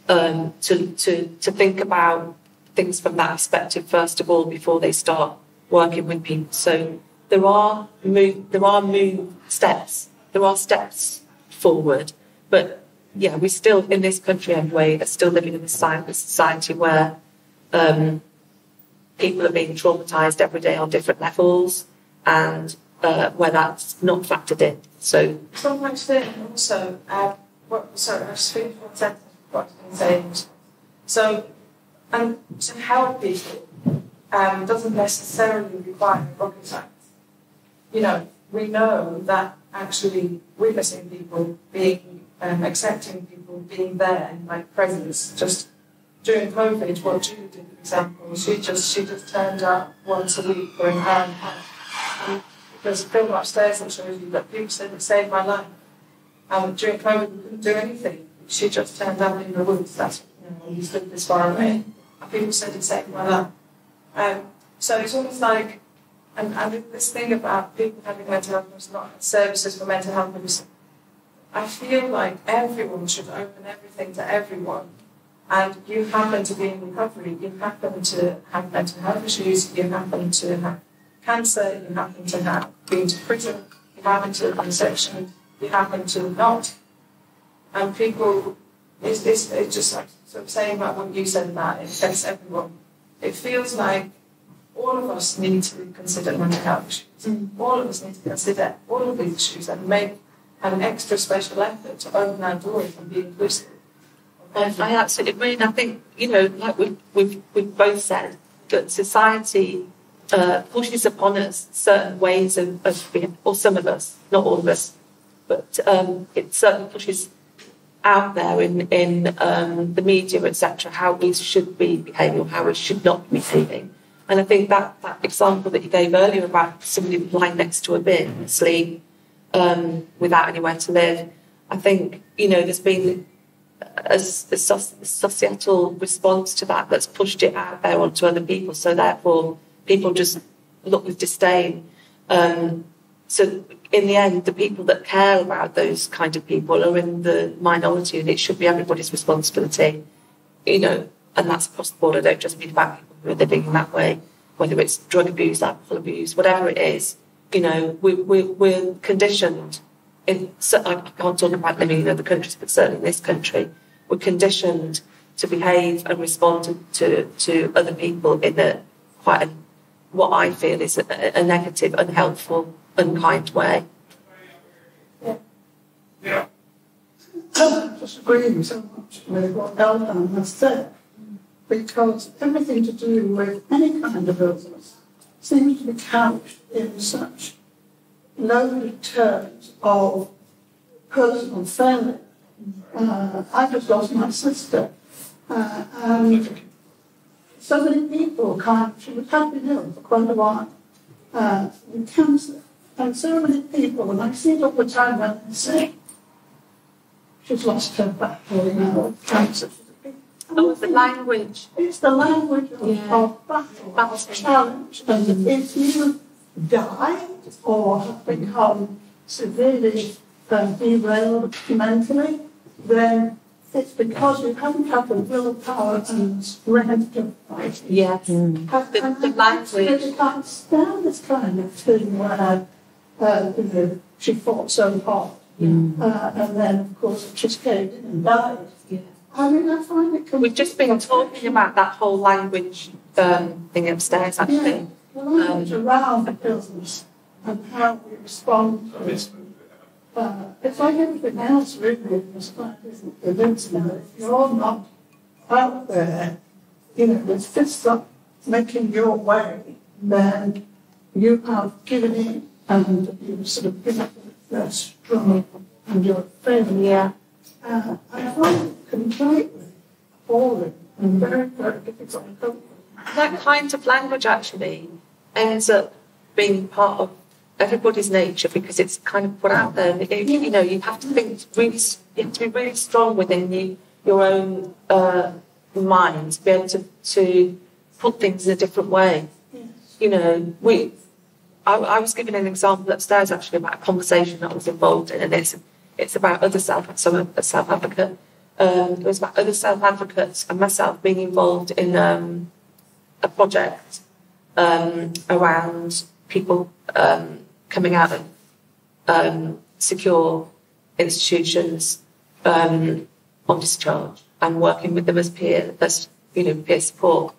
um, to, to, to think about things from that perspective first of all before they start working with people. So there are move, there are move steps, there are steps forward, but yeah, we still in this country anyway are still living in a society, where um, people are being traumatized every day on different levels, and uh, where that's not factored in. So Sometimes then also, uh, what, sorry, I just finished one sentence, what was saying. So, and to help people um, doesn't necessarily require rocket science. You know, we know that actually witnessing people, being um, accepting people, being there in like presence, just during COVID, what Judy did, for example, she just she just turned up once a week for an hour and a half. There's a film upstairs that shows you that people said it saved my life. Um, during COVID, we couldn't do anything. She just turned up in the woods. That's you know, you stood this far away. And people said the same weather. Um, so it's almost like, and, and this thing about people having mental health problems, not services for mental health problems. I feel like everyone should open everything to everyone. And you happen to be in recovery, you happen to have mental health issues, you happen to have cancer, you happen to have been to prison, you happen to have been sectioned, you happen to not. And people, it's, it's, it's just like sort of saying about what you said about it affects everyone. It feels like all of us need to consider mental health issues. All of us need to consider all of these issues and make an extra special effort to open our doors and be inclusive. I absolutely agree. And I think, you know, like we've, we've, we've both said, that society uh, pushes upon us certain ways of, of being, or some of us, not all of us, but um, it certainly pushes out there in, in um, the media, etc., how we should be behaving or how we should not be behaving. And I think that, that example that you gave earlier about somebody lying next to a bin, asleep, um, without anywhere to live, I think, you know, there's been a, a societal response to that that's pushed it out there onto other people. So therefore, people just look with disdain. Um, so in the end, the people that care about those kind of people are in the minority, and it should be everybody's responsibility. You know, and that's across the board. I don't just mean about people who are living in that way, whether it's drug abuse, alcohol abuse, whatever it is. You know, we, we, we're conditioned. In, I can't talk about living in other countries, but certainly in this country, we're conditioned to behave and respond to, to, to other people in a quite a, what I feel is a, a negative, unhelpful, unkind way. Yeah. I disagree so much with what Eldan has said, because everything to do with any kind of illness seems to be couched in such loaded terms of personal failure. Uh, I just lost my sister, uh, and so many people can't, she was happy ill for quite a while uh, with cancer. And so many people, and I see it all the time when they say, she's lost her battle, you with cancer. Oh, the language. It's the language of, Yeah. of battle, of challenge. And if you die or have become severely uh, derailed mentally, then it's because you haven't had the willpower and strength to fight. Yes. And, The- the I language. really can't stand this kind of thing where uh, she fought so hard. Uh, and then, of course, she caved in and died. I mean, I find it We've just been talking about that whole language um, thing upstairs, Yeah, actually. the language Um, around the illness and how we respond to it. Uh, it's like everything else, really, in this life, isn't it? If you're not out there, you know, with fists up, making your way, then you have given in and you sort of give up the strong and you're failing. Yeah. Uh, I find it completely appalling and very, very difficult to cope with. That kind of language actually ends up being part of everybody's nature because it's kind of put out there. It- you know, you have to think really, you have to be really strong within you, your own uh, mind to be able to, to put things in a different way. You know, we. I, I was given an example upstairs actually about a conversation that I was involved in, and it's it's about other self, so a, self advocate. Um, it was about other self advocates and myself being involved in um, a project um, around people um, coming out of um, secure institutions um, on discharge and working with them as peer, as you know, peer support.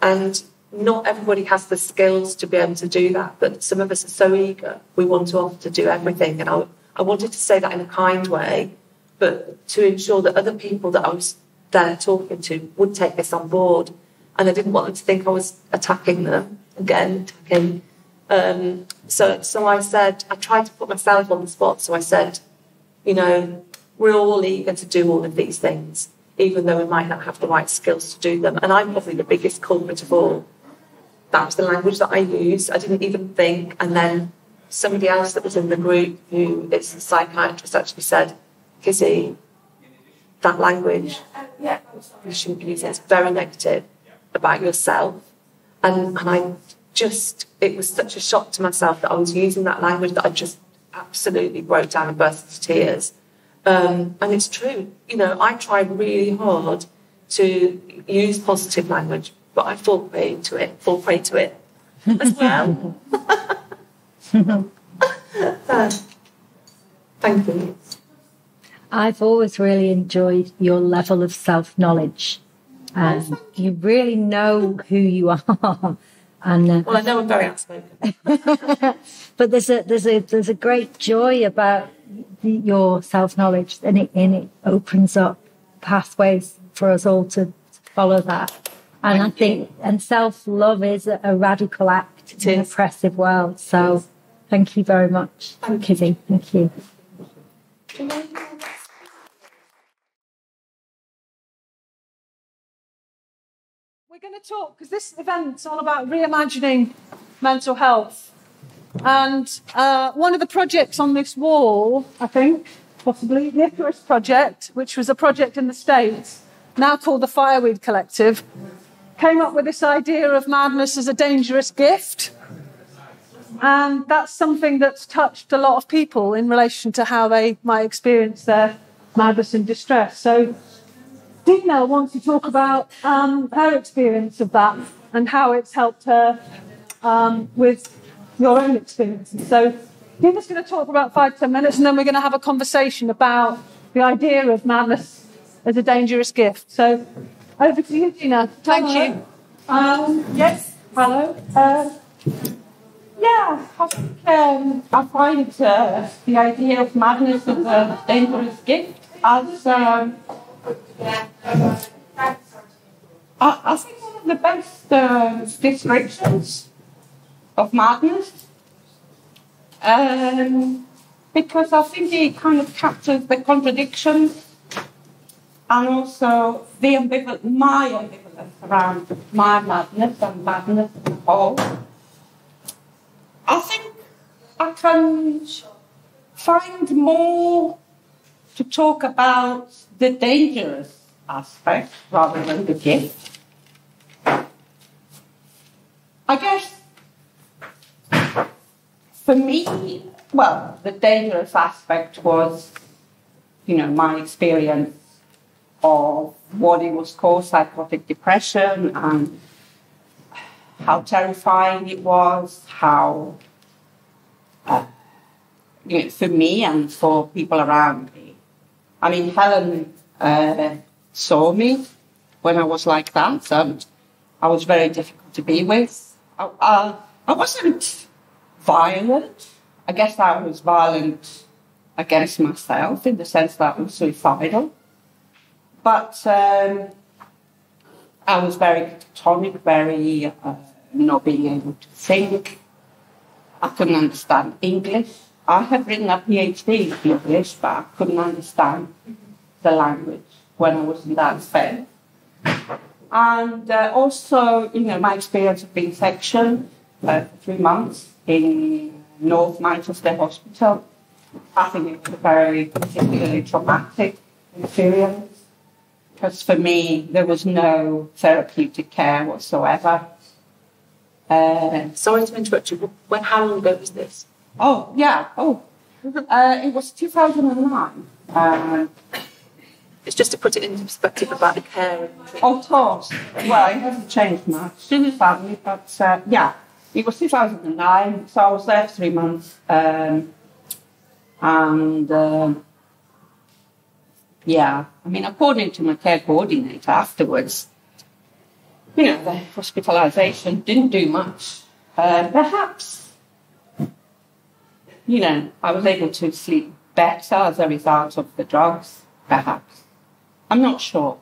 And not everybody has the skills to be able to do that, but some of us are so eager. We want to offer to do everything. And I, I wanted to say that in a kind way, but to ensure that other people that I was there talking to would take this on board. And I didn't want them to think I was attacking them, again, attacking. Um, so, so I said, I tried to put myself on the spot. So I said, you know, we're all eager to do all of these things, even though we might not have the right skills to do them. And I'm probably the biggest culprit of all. That was the language that I used. I didn't even think. And then somebody else that was in the group, who is a psychiatrist, actually said, Kizzy, that language you shouldn't use it. It's very negative about yourself. And, and I just, it was such a shock to myself that I was using that language that I just absolutely broke down and burst into tears. Um, and it's true. You know, I tried really hard to use positive language, but I fall prey to it, fall prey to it as well. Uh, thank you. I've always really enjoyed your level of self knowledge. And you really know who you are. And uh, Well, I know I'm very outspoken. but there's a there's a there's a great joy about the, your self knowledge, and it and it opens up pathways for us all to, to follow that. And I think and self love is a, radical act in an oppressive world. So thank you very much, thank Kizzy. Thank you. We're going to talk because this event's all about reimagining mental health. And uh, one of the projects on this wall, I think, possibly, the Icarus Project, which was a project in the States, now called the Fireweed Collective, came up with this idea of madness as a dangerous gift. And that's something that's touched a lot of people in relation to how they might experience their madness and distress. So Dina wants to talk about um, her experience of that and how it's helped her um, with your own experiences. So Dina's going to talk for about five, ten minutes, and then we're going to have a conversation about the idea of madness as a dangerous gift. So over to you, Gina. Thank Hello. you. Um, yes, hello. Uh, yeah, I think um, I find uh, the idea of madness as a dangerous gift as um, I, I think one of the best uh, descriptions of madness um, because I think it kind of captures the contradictions and also the ambivalence, my ambivalence around my madness and madness as a whole. I think I can find more to talk about the dangerous aspect rather than the gift. I guess for me, well, the dangerous aspect was, you know, my experience of what it was called psychotic depression and how terrifying it was, how, uh, you know, for me and for people around me. I mean, Helen uh, saw me when I was like that, and I was very difficult to be with. I, uh, I wasn't violent. I guess I was violent against myself in the sense that I was suicidal. But um, I was very tonic, very uh, not being able to think. I couldn't understand English. I had written a PhD in English, but I couldn't understand the language when I was in that phase. And uh, also, you know, my experience of being sectioned uh, for three months in North Manchester Hospital. I think it was a very particularly traumatic experience because for me there was no therapeutic care whatsoever. Uh, Sorry to interrupt you. When, how long ago was this? Oh, yeah. Oh, uh, it was 2009. Uh, It's just to put it into perspective about the care. of course. Well, it hasn't changed much, sadly, but uh, yeah, it was 2009. So I was there three months. Um, and um yeah, I mean, according to my care coordinator afterwards, you know, the hospitalization didn't do much. Uh, perhaps you know, I was able to sleep better as a result of the drugs, perhaps. I'm not sure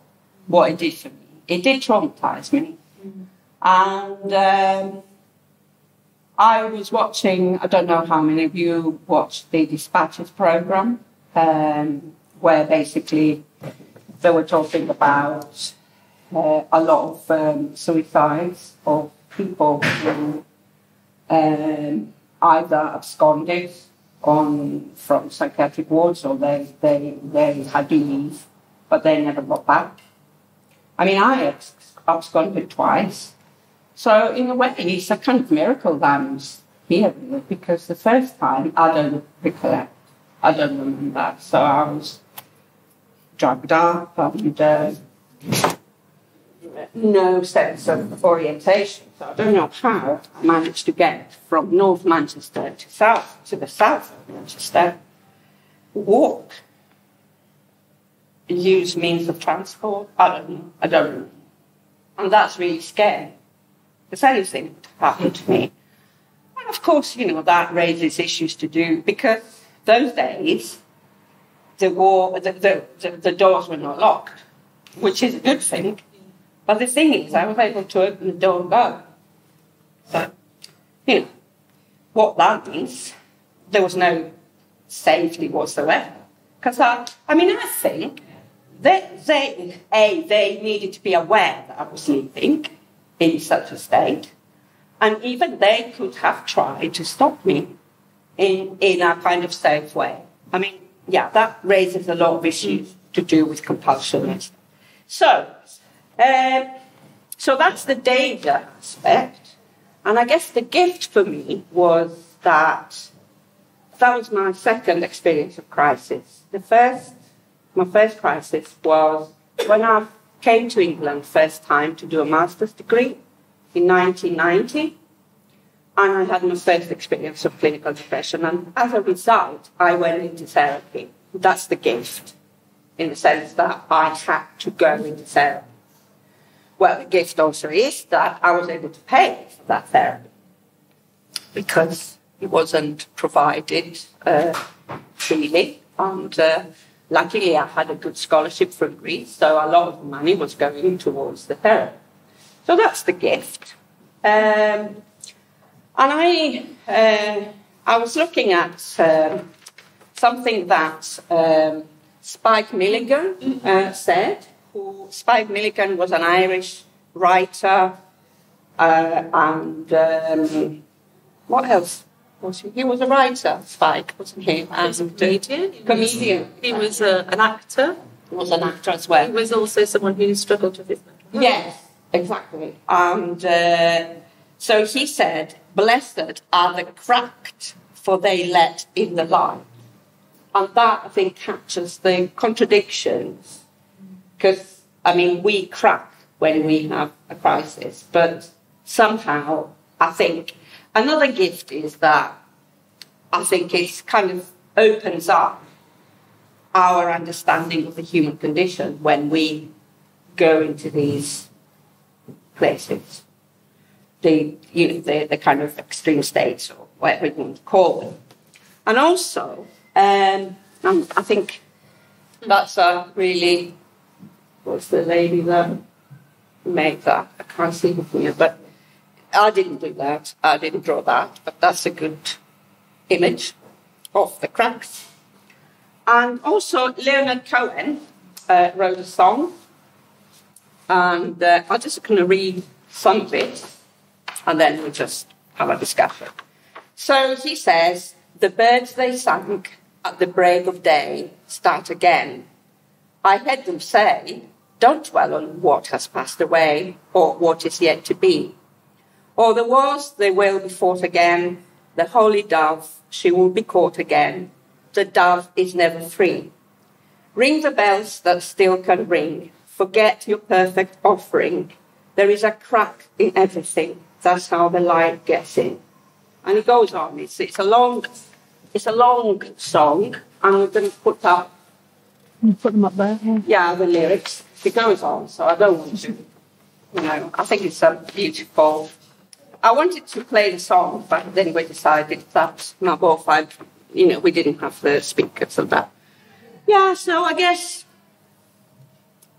what it did for me. It did traumatize me. And um, I was watching, I don't know how many of you watched the Dispatches program, um, where basically they were talking about uh, a lot of um, suicides of people who um, either absconded on from psychiatric wards or they, they, they had to leave, but they never got back. I mean, I absconded twice. So in a way, it's a kind of miracle that I'm here because the first time I don't recollect, I don't remember. So I was and uh, no sense of orientation. So I don't know how I managed to get from North Manchester to south to the south of Manchester, walk, use means of transport. I don't know. I don't know. And that's really scary. Because anything could happen to me. And of course, you know, that raises issues to do because those days the war the, the, the, the doors were not locked, which is a good thing. But the thing is, I was able to open the door and go. So, you know, what that means, there was no safety whatsoever. Because I, I mean, I think they, they, A, they needed to be aware that I was leaving in such a state. And even they could have tried to stop me in, in a kind of safe way. I mean, yeah, that raises a lot of issues to do with compulsion. So, um, so that's the danger aspect. And I guess the gift for me was that that was my second experience of crisis. The first, my first crisis was when I came to England first time to do a master's degree in 1990. And I had my first experience of clinical depression. And as a result, I went into therapy. That's the gift, in the sense that I had to go into therapy. Well, the gift also is that I was able to pay for that therapy because it wasn't provided uh, freely. And uh, luckily, I had a good scholarship from Greece, so a lot of the money was going towards the therapy. So that's the gift. Um, I, uh, I was looking at um, something that um, Spike Milligan uh, said. Who, Spike Milligan was an Irish writer, uh, and um, what else was he? He was a writer, Spike, wasn't he? He was a comedian. He comedian. Was, he was uh, an actor. He was an actor as well. He was also someone who struggled with his mental health. Yes, exactly. And uh, so he said, Blessed are the cracked, for they let in the light. And that, I think, captures the contradictions. Because, I mean, we crack when we have a crisis, but somehow, I think, another gift is that I think it kind of opens up our understanding of the human condition when we go into these places. The, you know, the, the kind of extreme states or whatever you want to call them. And also, um, I think that's a really, what's the lady that made that? I can't see it here, but I didn't do that. I didn't draw that, but that's a good image of the cracks. And also, Leonard Cohen uh, wrote a song, and uh, I'm just going to read some of it, and then we'll just have a discussion. So he says, The birds they sang at the break of day start again. I heard them say, Don't dwell on what has passed away or what is yet to be. Or the wars, they will be fought again. The holy dove, she will be caught again. The dove is never free. Ring the bells that still can ring. Forget your perfect offering. There is a crack in everything. That's how the light gets in. And it goes on. It's, it's a long, it's a long song. And we're going to put up, You put them up there. Yeah. yeah, the lyrics. It goes on, so I don't want to, you know, I think it's a beautiful. I wanted to play the song, but then we decided that my both I, you know, we didn't have the speakers and that. Yeah, so I guess,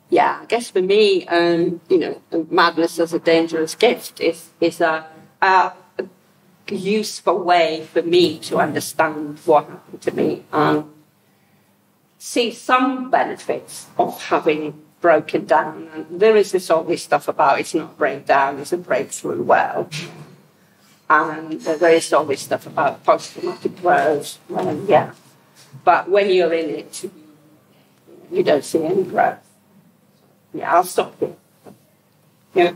yeah, I guess for me, um, you know, madness as a dangerous gift is is a, a useful way for me to understand what happened to me and see some benefits of having broken down. And there is this all this stuff about it's not breakdown, it's a breakthrough. Well, and there is all this stuff about post-traumatic growth. Yeah, but when you're in it, you don't see any growth. Yeah, I'll stop here. Yeah.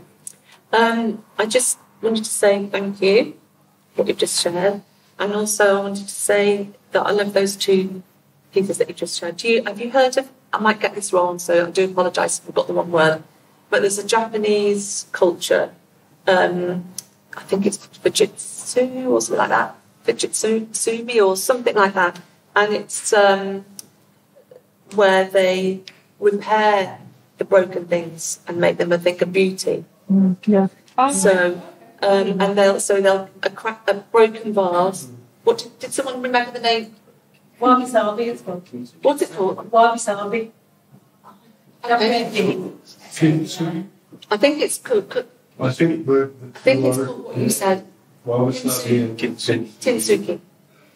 Um, I just wanted to say thank you for what you've just shared, and also I wanted to say that I love those two pieces that you just shared. Do you have you heard of? I might get this wrong, so I do apologise if I've got the wrong word. But there's a Japanese culture. Um, I think it's Fujitsu or something like that. Fujitsu Sumi or something like that, and it's um, where they repair the broken things and make them a thing of beauty. Mm, yeah. So, um, and they'll so they'll a, crack, a broken vase. What did, did someone remember the name? Wabi Sabi, it's called. What's it called? Wabi Sabi. I think it's called. called- I think we're. I think it's called what you said, Well, it's not being considered.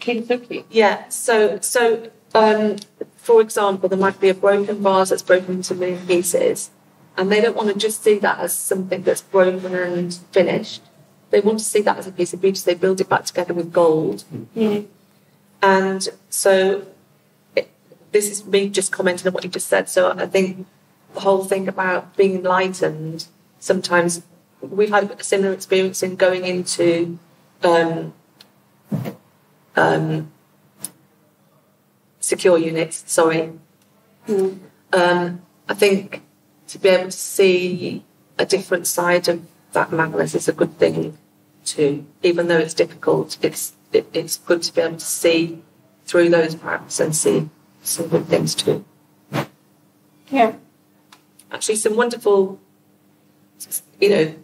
Kintsugi. Yeah. So, so um, for example, there might be a broken vase that's broken into a million pieces, and they don't want to just see that as something that's broken and finished. They want to see that as a piece of beauty. So they build it back together with gold. And so, it, this is me just commenting on what you just said. So I think the whole thing about being enlightened. Sometimes we've had a similar experience in going into um, um, secure units. Sorry. Um, I think to be able to see a different side of that madness is a good thing too. Even though it's difficult, it's it, it's good to be able to see through those cracks and see some good things too. Yeah. Actually, some wonderful, you know,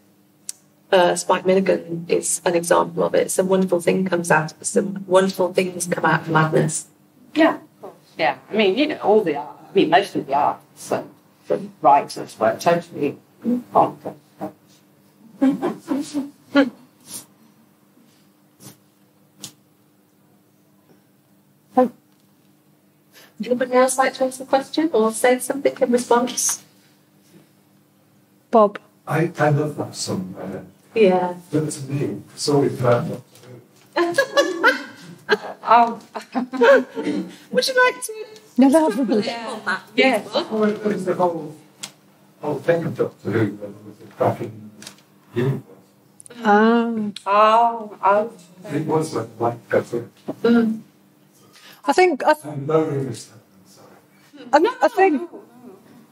uh, Spike Milligan is an example of it. Some wonderful thing comes out. Some wonderful things come out of madness. Yeah. Yeah. I mean, you know, all the art, I mean, most of the arts and the writers were totally on. Anybody else like to ask a question or say something in response? Bob. I, I love that song. Uh, Yeah. but to me, it's always bad. Oh, Would you like to? No, no, no. Yeah. yes. Oh, it was the whole, whole thing of Doctor Who, whether it was a cracking universe. Um, Oh, oh. It was like Black Pepper. I think I, I'm lowering this. Sorry. I, I think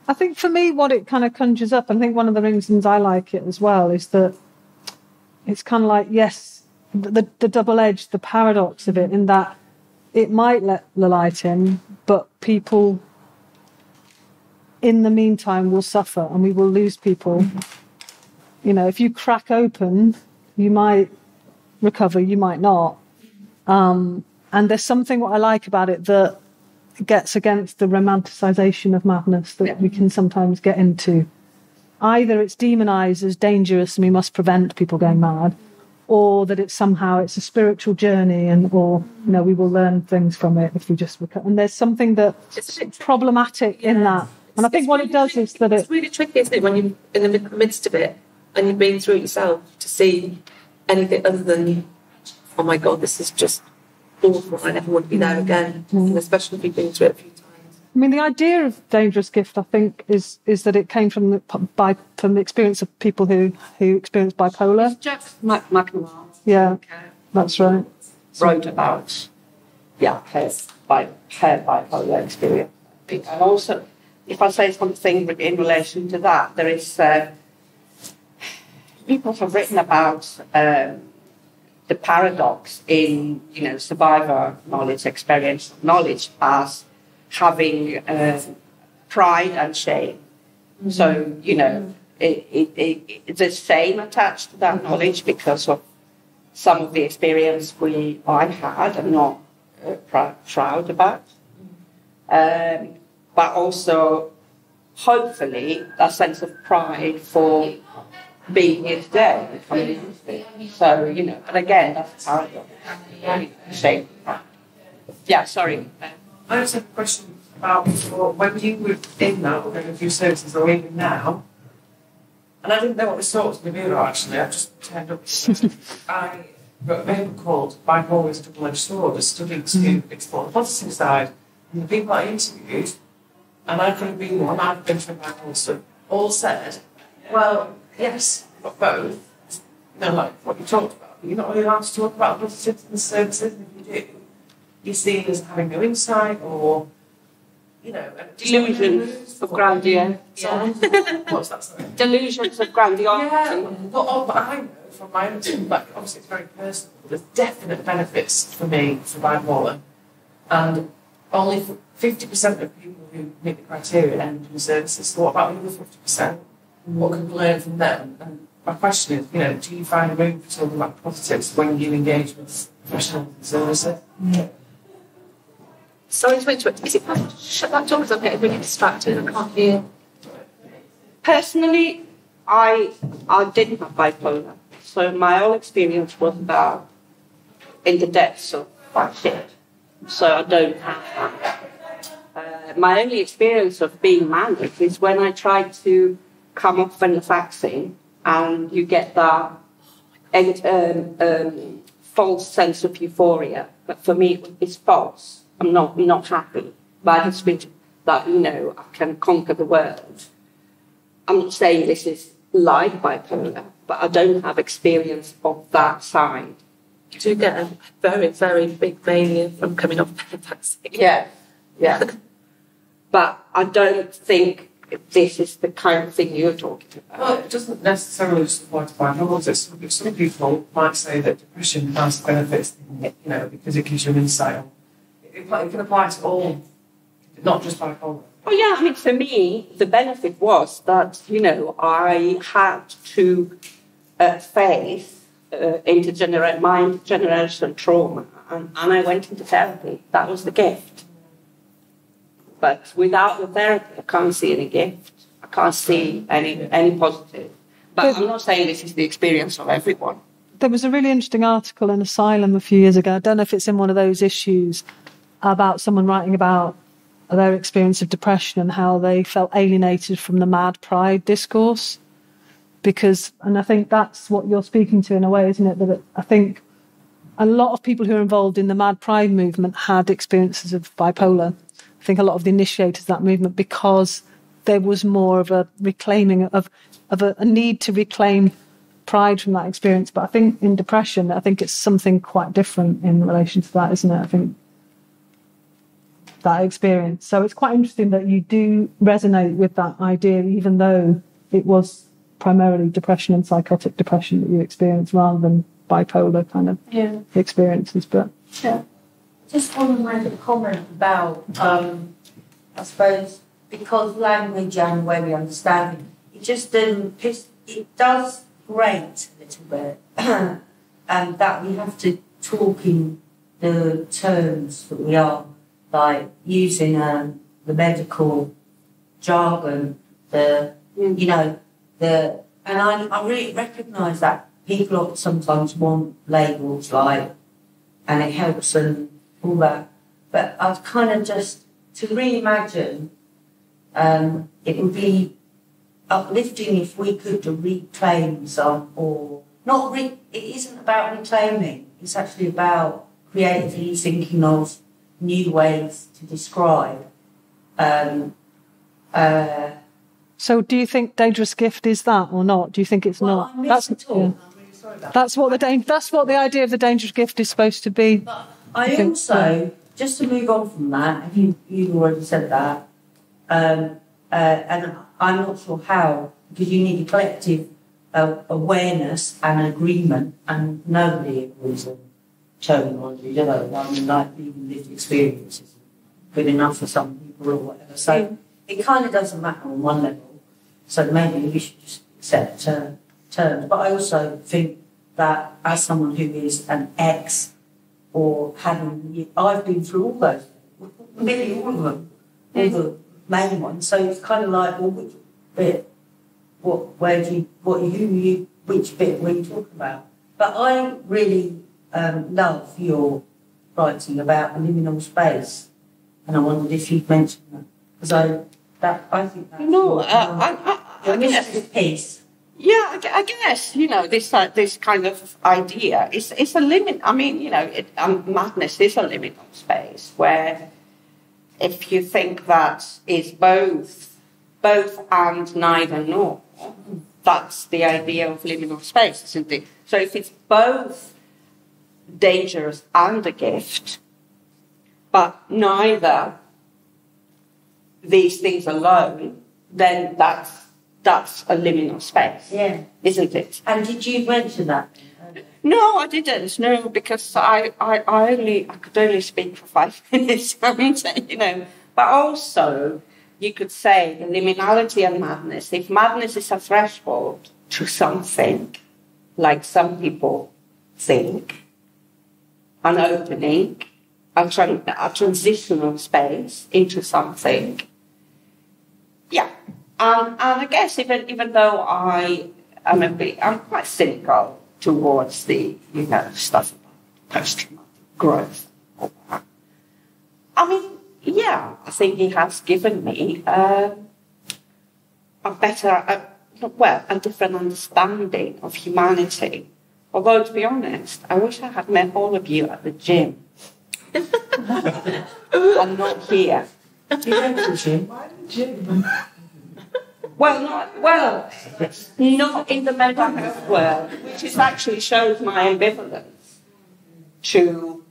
I think for me, what it kind of conjures up, I think one of the reasons I like it as well is that it's kind of like yes, the the, double edge, the paradox of it, in that it might let the light in, but people in the meantime will suffer, and we will lose people. You know, if you crack open, you might recover, you might not. Um, and there's something what I like about it that gets against the romanticization of madness that we can sometimes get into. Either it's demonized as dangerous and we must prevent people going mad, or that it's somehow it's a spiritual journey and or you know we will learn things from it if we just recover. And there's something that's problematic in that. And I think what it does is that it It's really tricky, isn't it, when you're in the midst of it and you've been through it yourself to see anything other than, oh my God, this is just awful. I never want to be there mm. again. And especially if you've been through it a few. I mean, the idea of dangerous gift, I think, is is that it came from the by from the experience of people who who experience bipolar. Jack Mac- McNamara Yeah, that's right. wrote about, yeah, her, bi- her bipolar experience. And also, if I say something in relation to that, there is, uh, people have written about um, the paradox in, you know, survivor knowledge, experience knowledge as having uh, pride and shame. So, you know, it, it, it, it's a shame attached to that knowledge because of some of the experience we I had and not uh, prou- proud about. Um, but also, hopefully, a sense of pride for being here today. and coming into. So, you know, but again, that's a paradox. Shame. Yeah, sorry. I just have a question about before, when you were in that, or going a few services, or even now, and I didn't know what the talk was going to be about actually, I just turned up. I, But a paper called By is a Double-Edged Sword, a study to explore the positive side. And the people I interviewed, and I could have been one, I've been through bipolar stuff, all said, well, yes, but both. You know, like what you talked about. You're not really allowed to talk about positives and services, and if you do, you're seen as having no insight or, you know, and Delusions of grandeur. Yeah. What's that? Sorry. Delusions of grandeur. Yeah, but, oh, but I know from my own team, like obviously it's very personal. There's definite benefits for me for bipolar, and only fifty percent of people who meet the criteria end in services. So what about the other fifty percent? What can we learn from them? And my question is, you know, do you find room for talking about positives when you engage with professionals in services? Sorry to interrupt. Is it possible to shut that door because I'm getting really distracted I can't hear? Personally, I I didn't have bipolar, so my whole experience was about in the depths of my shit. So I don't have that. Uh, my only experience of being manic is when I tried to come off venlafaxine and you get that um, um, false sense of euphoria. But for me, it's false. I'm not not happy. But it's been that you know I can conquer the world. I'm not saying this is like bipolar, but I don't have experience of that side. You do get a very, very big mania from coming off the vaccine. Yeah, yeah. but I don't think this is the kind of thing you're talking about. Well, it doesn't necessarily just apply to bipolar. Some, some people might say that depression has benefits, you know, because it gives you an insight on. It, it can apply to all, not just bipolar. Oh yeah, I mean, for me, the benefit was that you know I had to uh, face uh, intergener- mind generation trauma, and, and I went into therapy. That was the gift. But without the therapy, I can't see any gift. I can't see any any positive. But I'm not saying this is the experience of everyone. There was a really interesting article in Asylum a few years ago. I don't know if it's in one of those issues about someone writing about their experience of depression and how they felt alienated from the mad pride discourse. Because, and I think that's what you're speaking to in a way, isn't it? That I think a lot of people who are involved in the mad pride movement had experiences of bipolar. I think a lot of the initiators of that movement because there was more of a reclaiming of of a, a need to reclaim pride from that experience. But I think in depression, I think it's something quite different in relation to that, isn't it? I think that experience. So it's quite interesting that you do resonate with that idea, even though it was primarily depression and psychotic depression that you experienced rather than bipolar kind of Yeah. experiences. But Yeah. Just one to make a comment about, um, I suppose, because language and way we understand it, it just doesn't, piss- it does grate a little bit. and that we have to talk in the terms that we are, like using um, the medical jargon, the, you know, the, and I, I really recognise that people sometimes want labels like, and it helps and all that. But I've kind of just to reimagine. Um, it would be uplifting if we could reclaim some, or not. Re- it isn't about reclaiming. It's actually about creatively thinking of new ways to describe. Um, uh, so, do you think dangerous gift is that or not? Do you think it's well, not? That's it all. yeah. I'm really sorry about That's what the that's what the idea of the dangerous gift is supposed to be. But I also, just to move on from that, you, you've already said that, um, uh, and I'm not sure how, because you need a collective uh, awareness and agreement, and nobody agrees on terminology, do they? I mean, like even lived experiences good enough for some people or whatever. So it kind of doesn't matter on one level. So maybe we should just accept uh, terms. But I also think that as someone who is an ex or having, I've been through all those, nearly all of them, all the main ones. So it's kind of like, well, which bit, what, where do you, what, who you, which bit were you talking about? But I really um, love your writing about the liminal space, and I wondered if you'd mentioned that because I, that I think that's No, uh, I, I, your I guess- piece. Yeah, I I guess you know this uh, this kind of idea. It's it's a limit. I mean, you know, it, um, madness is a liminal space where if you think that is both both and neither nor, that's the idea of liminal space, isn't it? So if it's both dangerous and a gift, but neither these things alone, then that's that's a liminal space. Yeah. Isn't it? And did you mention that? No, I didn't. No, because I, I, I only I could only speak for five minutes, you know. But also, you could say the liminality and madness. If madness is a threshold to something, like some people think, an opening, a, tran- a transitional space into something. Yeah, um, and I guess even even though I am a bit, I'm quite cynical towards the you know stuff about post traumatic growth. I mean, yeah, I think he has given me uh, a better, well, a different understanding of humanity. Although, to be honest, I wish I had met all of you at the gym. I'm not here. You go to the gym? Why the gym? Well, not, well, not in the mental health world, which is actually shows my ambivalence to,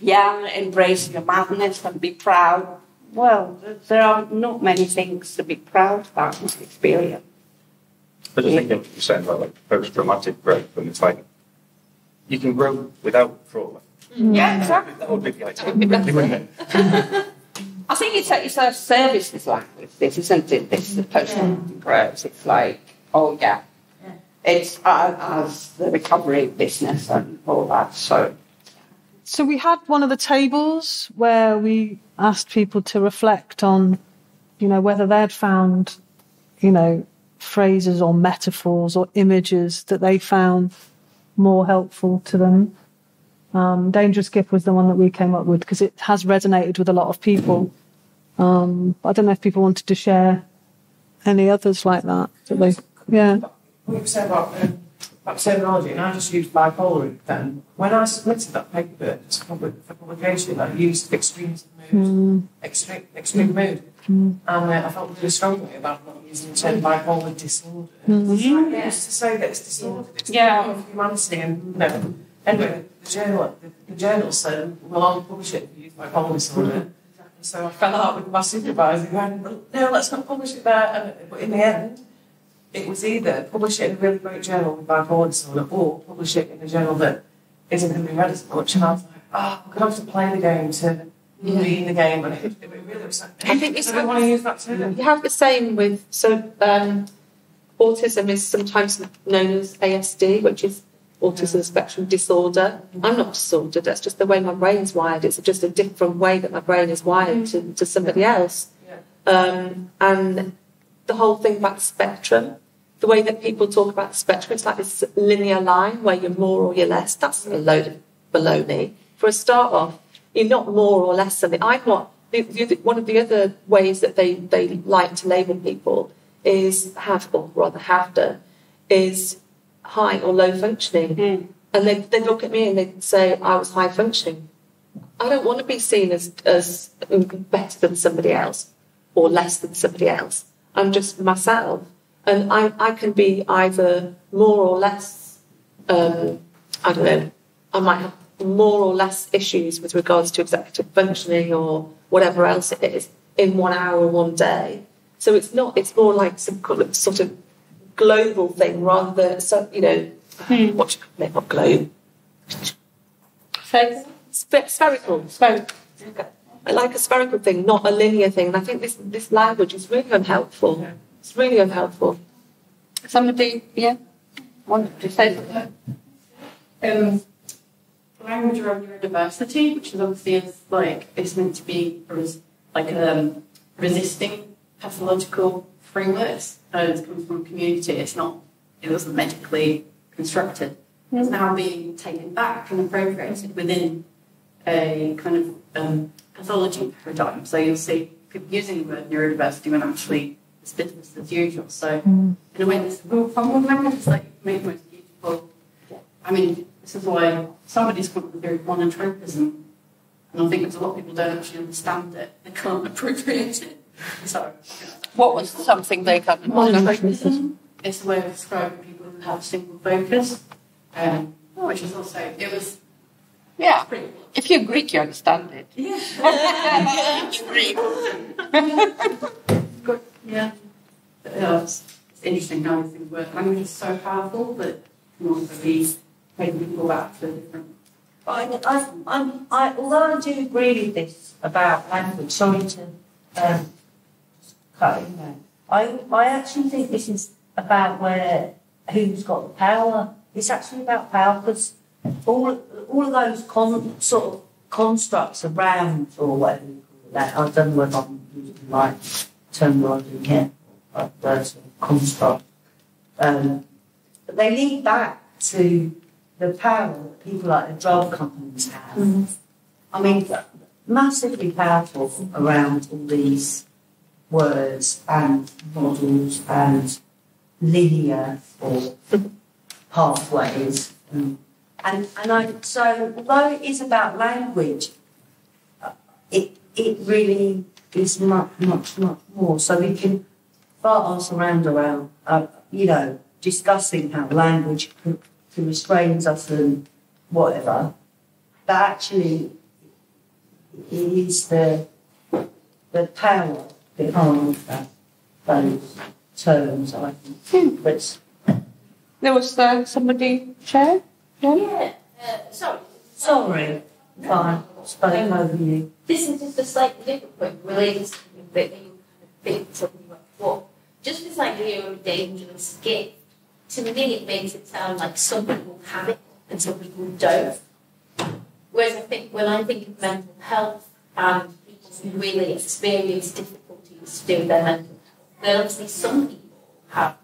yeah, embrace your madness and be proud. Well, there are not many things to be proud about in my experience. I just think what you're saying about like post-traumatic growth, and it's like you can grow without trauma. Yeah, exactly. That would be the ideal, wouldn't it? I think it's a, it's a services language, this, isn't it? This is post-traumatic growth. It's like, oh yeah, it's uh, as the recovery business and all that. So So we had one of the tables where we asked people to reflect on, you know, whether they'd found, you know, phrases or metaphors or images that they found more helpful to them. Um, Dangerous Gift was the one that we came up with because it has resonated with a lot of people. Um, I don't know if people wanted to share any others like that. they, yeah. What you said about, um, about terminology, and I just used bipolar then. When I submitted that paper to publication, I used extremes of Mm, extreme, extreme mood. mm, And uh, I felt really strongly about not using the term bipolar disorder. mm. I used to say that it's disordered, it's Yeah. part of humanity, and you know, anyway, the journal, the, the journal said, well, I'll publish it if you use bipolar disorder. And so I fell out with my supervisor going, no, let's not publish it there. And, but in the end, it was either publish it in a really great journal with bipolar disorder or publish it in a journal that isn't going to be read as much. And I was like, oh, I'm going to have to play the game to be in the game. And it, it really was I think it's don't want to use that term. You have the same with so um, autism is sometimes known as ASD, which is autism spectrum disorder. I'm not disordered. That's just the way my brain's wired. It's just a different way that my brain is wired to, to somebody else. Um, and the whole thing about the spectrum, the way that people talk about the spectrum, it's like this linear line where you're more or you're less. That's a load of baloney. For a start off, you're not more or less something. I'm not. The, the, one of the other ways that they, they like to label people is have, or rather have to, is high or low functioning. And they, they look at me and they say, I was high functioning. I don't want to be seen as, as better than somebody else or less than somebody else. I'm just myself. And I, I can be either more or less, um, I don't know, I might have more or less issues with regards to executive functioning or whatever else it is in one hour or one day. So it's not, it's more like some sort of global thing rather than, so, you know, what you call it, not globe. Spe- spherical, spherical. I like a spherical thing, not a linear thing. And I think this, this language is really unhelpful. It's really unhelpful. Somebody, yeah, wanted to say something. Um, language around neurodiversity, which is obviously is like is meant to be res- like um, resisting pathological frameworks. Uh, it comes from a community. It's not. It wasn't medically constructed. It's now being taken back and appropriated within a kind of um, pathology paradigm. So you'll see people using the word neurodiversity when actually it's business as usual. So in a way, this real problem language is like made most beautiful. I mean, this is why somebody's called the very monotropism. And I think there's a lot of people don't actually understand it. They can't appropriate it. So, What was something they got? monotropism is a way of describing people who have single focus, um, which is also, it was Yeah. If you're Greek, you understand it. Good, yeah. But, yeah, it's, it's interesting how these things work. Language is so powerful that it can also be taking people back to different. I, I, I'm, I, although I do agree with this about language, sorry to um, cut in there, I, I actually think this is about where who's got the power. It's actually about power because all, all of those con, sort of constructs around, or whatever you call that, I don't know whether I'm using the right terminology here, but those sort of construct. Um, but they lead back to the power that people like the drug companies have. I mean, massively powerful around all these words and models and linear or pathways. And, and, and I, so, although it is about language, it, it really is much, much, much more. So we can pass around around, uh, you know, discussing how language can, can restrains us and whatever. But actually, it is the the power behind that, those terms, I think. But There was uh, somebody chair? Yeah. Uh, sorry. sorry, fine, spoke over you. This is just a slightly different point related to something that you kind of think something about before. Just this idea of a dangerous gift, to me it makes it sound like some people have it and some people don't. Whereas I think when I think of mental health and people who really experience difficulties to do with their mental health, then obviously some people have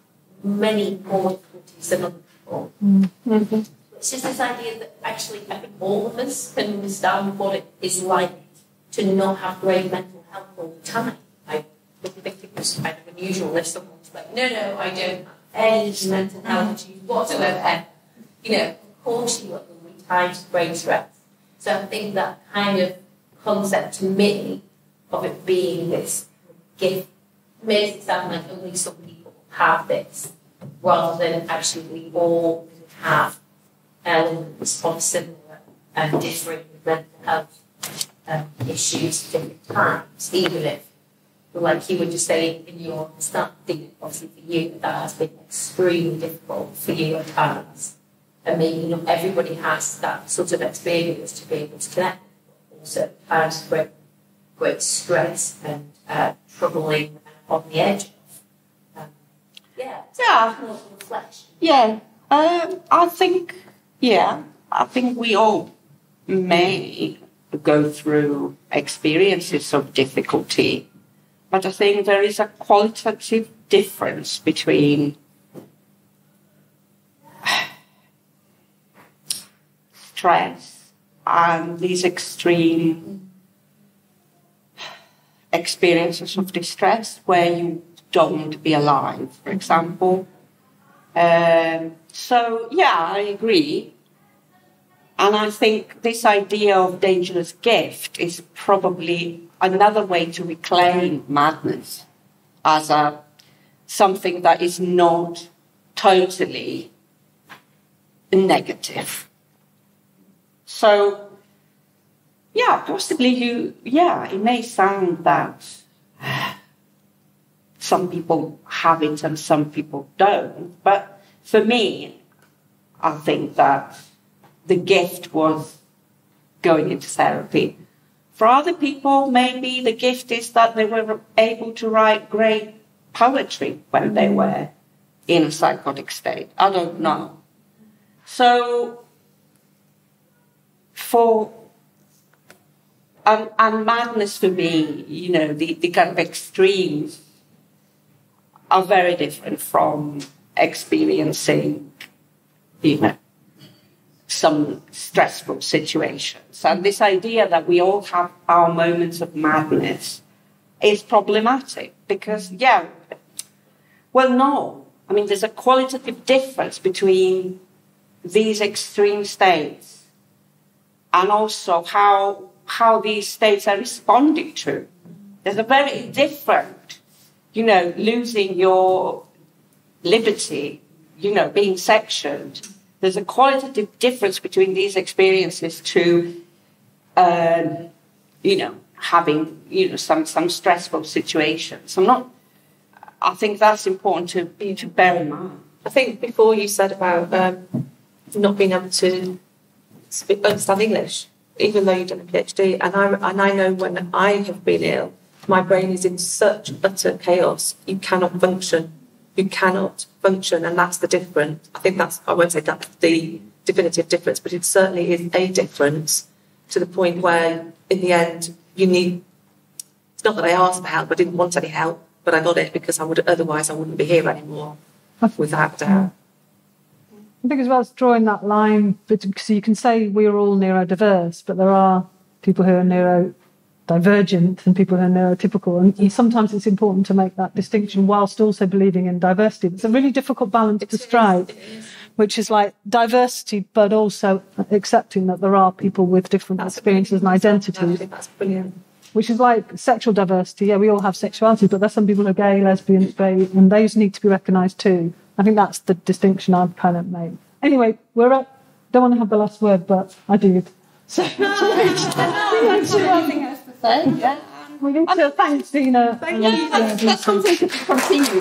many more difficulties than other people. Mm-hmm. It's just this idea that actually I think all of us can understand what it is like to not have great mental health all the time. I think it was kind of unusual if someone's like, no, no, I don't any mental health issues whatsoever. You know, of course you be times of great stress. So I think that kind of concept to me of it being this gift makes it sound like only some people have this, rather than actually we all have elements of similar and different mental health um, issues at different times, even if, like you were just saying in your understanding, obviously for you, that has been extremely difficult for you at times. I mean, not everybody has that sort of experience to be able to connect. Also, has great, great stress and uh, troubling on the edge. Um, yeah. Yeah. Yeah, um, I think, yeah, I think we all may go through experiences of difficulty, but I think there is a qualitative difference between stress and these extreme experiences of distress where you don't be alive, for example. Um, so, yeah, I agree. And I think this idea of dangerous gift is probably another way to reclaim madness as a something that is not totally negative. So, yeah, possibly you, yeah, it may sound that some people have it and some people don't, but for me, I think that the gift was going into therapy. For other people, maybe the gift is that they were able to write great poetry when they were in a psychotic state. I don't know. So, for and, and madness for me, you know, the, the kind of extremes are very different from experiencing, you know, some stressful situations. And this idea that we all have our moments of madness is problematic because, yeah, Well, no. I mean, there's a qualitative difference between these extreme states and also how, how these states are responding to. There's a very different, you know, losing your liberty, you know, being sectioned. There's a qualitative difference between these experiences to, um, you know, having, you know, some, some stressful situations. I'm not, I think that's important to, to bear in mind. I think before you said about um, not being able to speak, understand English, even though you've done a PhD, and I, and I know when I have been ill, my brain is in such utter chaos, you cannot function. You cannot function, and that's the difference. I think that's, I won't say that's the definitive difference, but it certainly is a difference to the point where, in the end, you need. It's not that I asked for help, I didn't want any help, but I got it because I would otherwise I wouldn't be here anymore, without doubt. I think as well as drawing that line, because you can say we're all neurodiverse, but there are people who are neurodivergent and people who are neurotypical, and sometimes it's important to make that distinction whilst also believing in diversity. It's a really difficult balance to strike, which is like diversity, but also accepting that there are people with different experiences and identities. That's brilliant. Which is like sexual diversity. Yeah, we all have sexuality, but there's some people who are gay, lesbian, gay, and those need to be recognised too. I think that's the distinction I've kind of made. Anyway, we're up. Don't want to have the last word, but I did. So, Yeah. we need to thank Dina. Thank you. Let's continue. continue.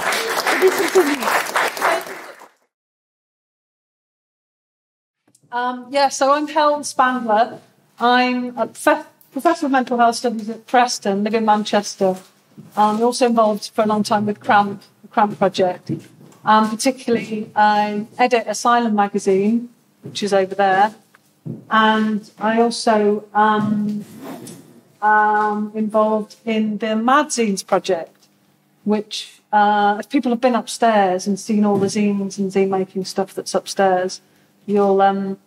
Um, yeah, so I'm Helen Spandler. I'm a prof- professor of mental health studies at Preston, live in Manchester. I'm also involved for a long time with CRAMP, the CRAMP project. Um, particularly, I edit Asylum magazine, which is over there. And I also um, um, involved in the Mad Zines project, which, uh, if people have been upstairs and seen all the zines and zine making stuff that's upstairs, you'll um,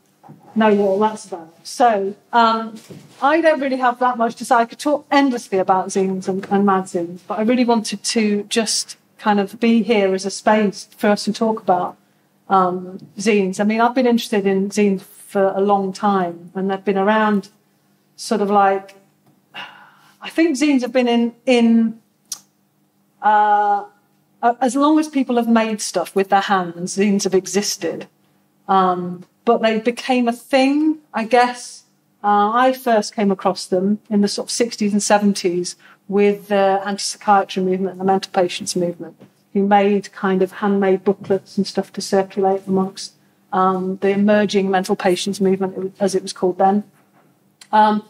know what all that's about. So um, I don't really have that much to say. I could talk endlessly about zines and, and Mad Zines, but I really wanted to just kind of be here as a space for us to talk about um, zines. I mean, I've been interested in zines for a long time, and they've been around sort of like I think zines have been in in uh, as long as people have made stuff with their hands, zines have existed. Um, but they became a thing, I guess. Uh, I first came across them in the sort of 60s and 70s with the anti-psychiatry movement and the mental patients movement, who made kind of handmade booklets and stuff to circulate amongst um, the emerging mental patients movement, as it was called then. Um,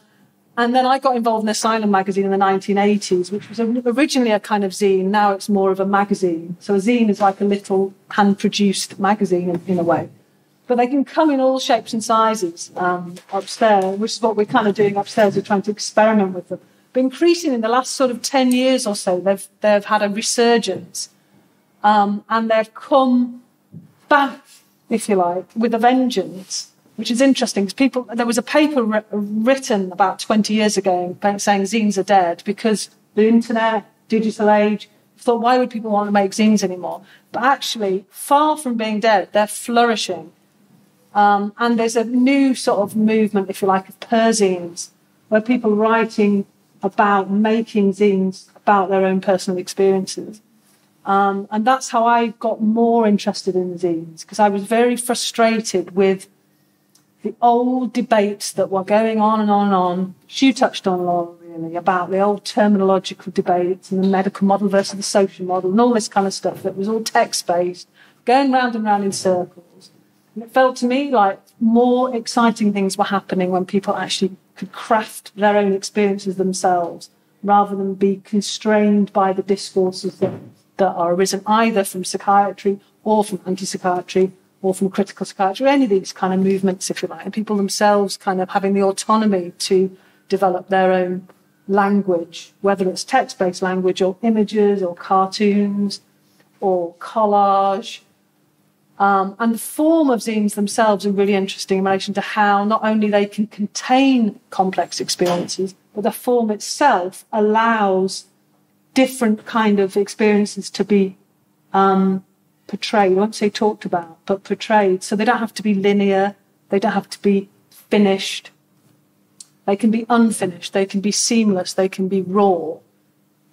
and then I got involved in Asylum magazine in the 1980s, which was originally a kind of zine. Now it's more of a magazine. So a zine is like a little hand-produced magazine in, in a way. But they can come in all shapes and sizes um, upstairs, which is what we're kind of doing upstairs. We're trying to experiment with them. But increasingly, in the last sort of 10 years or so, they've, they've had a resurgence. Um, and they've come back, if you like, with a vengeance which is interesting because people there was a paper written about 20 years ago saying zines are dead because the internet digital age thought why would people want to make zines anymore? But actually far from being dead they're flourishing. Um, and there's a new sort of movement if you like of perzines where people writing about making zines about their own personal experiences. Um, and that's how I got more interested in zines because I was very frustrated with the old debates that were going on and on and on. She touched on a lot, really about the old terminological debates and the medical model versus the social model and all this kind of stuff that was all text based, going round and round in circles. And it felt to me like more exciting things were happening when people actually could craft their own experiences themselves rather than be constrained by the discourses that, that are arisen either from psychiatry or from anti-psychiatry or from critical psychiatry, or any of these kind of movements, if you like, and people themselves kind of having the autonomy to develop their own language, whether it's text based language or images or cartoons or collage. Um, and the form of zines themselves are really interesting in relation to how not only they can contain complex experiences, but the form itself allows different kind of experiences to be um, portrayed. I won't say talked about, but portrayed. So they don't have to be linear. They don't have to be finished. They can be unfinished. They can be seamless. They can be raw.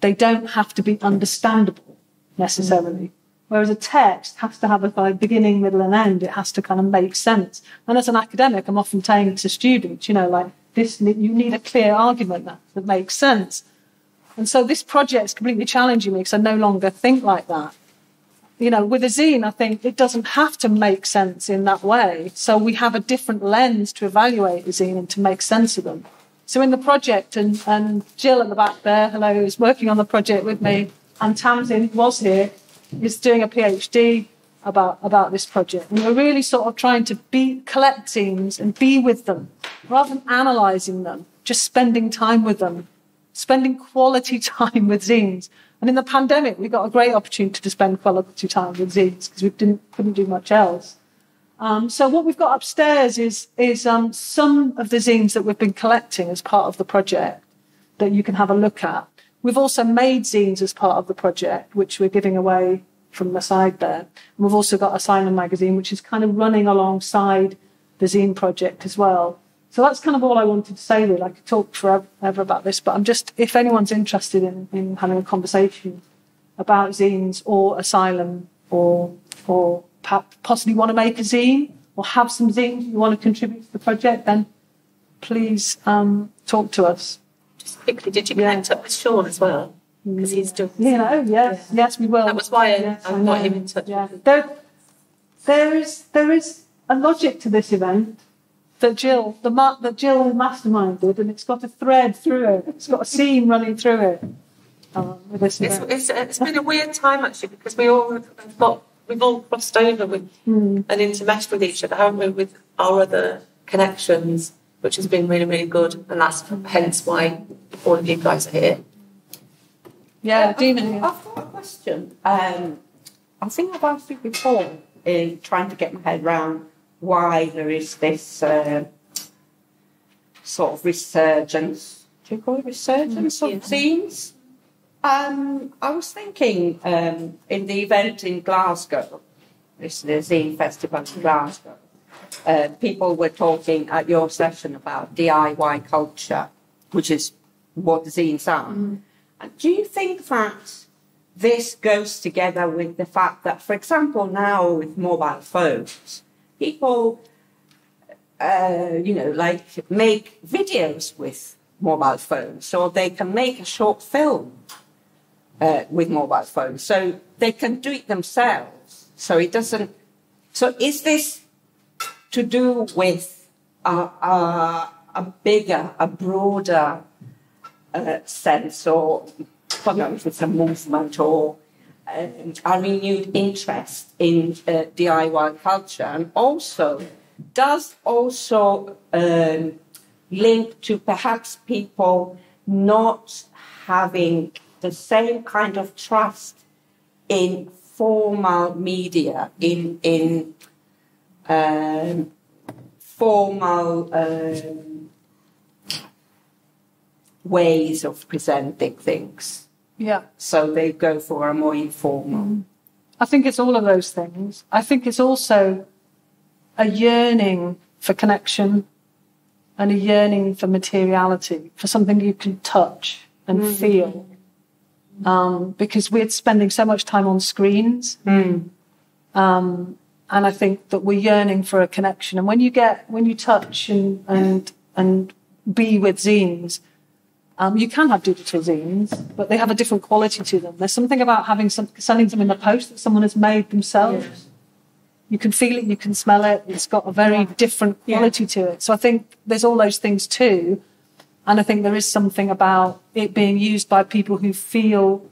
They don't have to be understandable necessarily. Whereas a text has to have a beginning, middle, and end. It has to kind of make sense. And as an academic, I'm often saying to students, you know, like this, you need a clear argument that, that makes sense. And so this project is completely challenging me because I no longer think like that. You know, with a zine, I think it doesn't have to make sense in that way. So we have a different lens to evaluate a zine and to make sense of them. So in the project, and, and Jill at the back there, hello, is working on the project with me, and Tamsin was here, is doing a PhD about, about this project. And we're really sort of trying to be, collect zines and be with them rather than analysing them, just spending time with them, spending quality time with zines. And in the pandemic, we got a great opportunity to spend quality time with zines because we didn't, couldn't do much else. Um, so what we've got upstairs is, is um, some of the zines that we've been collecting as part of the project that you can have a look at. We've also made zines as part of the project, which we're giving away from the side there. And we've also got Asylum magazine, which is kind of running alongside the zine project as well. So that's kind of all I wanted to say, really. I could talk forever about this, but I'm just, if anyone's interested in, in having a conversation about zines or Asylum or, or possibly want to make a zine or have some zines you want to contribute to the project, then please um, talk to us. Just quickly, did you connect up with Sean as well? Because he's doing. You know, yes, yeah. yes, we will. That was why I, yes, I got him in touch. Yeah. There, there is there is a logic to this event that Jill the that Jill masterminded, and it's got a thread through it. It's got a seam running through it. Um, it's, it's, it's been a weird time actually because we all have got we've all crossed over with mm. and intermeshed with each other, haven't we, with our other connections, which has been really, really good. And that's hence why all of you guys are here. Yeah, Dina. I've got a question. Um, I think I've asked you before in trying to get my head around why there is this uh, sort of resurgence. Do you call it resurgence mm, of zines? Um, I was thinking um, in the event in Glasgow, this is the Zine Festival in Glasgow, uh, people were talking at your session about DIY culture, which is what the zines are. Mm. Do you think that this goes together with the fact that, for example, now with mobile phones, people, uh, you know, like make videos with mobile phones, or they can make a short film uh, with mobile phones. So they can do it themselves. So it doesn't. So is this to do with a, a, a bigger, a broader uh, sense, or I don't know if it's a movement or a renewed interest in uh, DIY culture, and also does also um, link to perhaps people not having the same kind of trust in formal media, in in um, formal um, ways of presenting things. Yeah. So they go for a more informal. Mm. I think it's all of those things. I think it's also a yearning for connection and a yearning for materiality, for something you can touch and Mm. feel um, because we're spending so much time on screens. Mm. Um, and I think that we're yearning for a connection. And when you get, when you touch and, and, and be with zines, um, you can have digital zines, but they have a different quality to them. There's something about having some, sending them in the post that someone has made themselves. Yes. You can feel it, you can smell it. It's got a very different quality to it. So I think there's all those things too. And I think there is something about it being used by people who feel.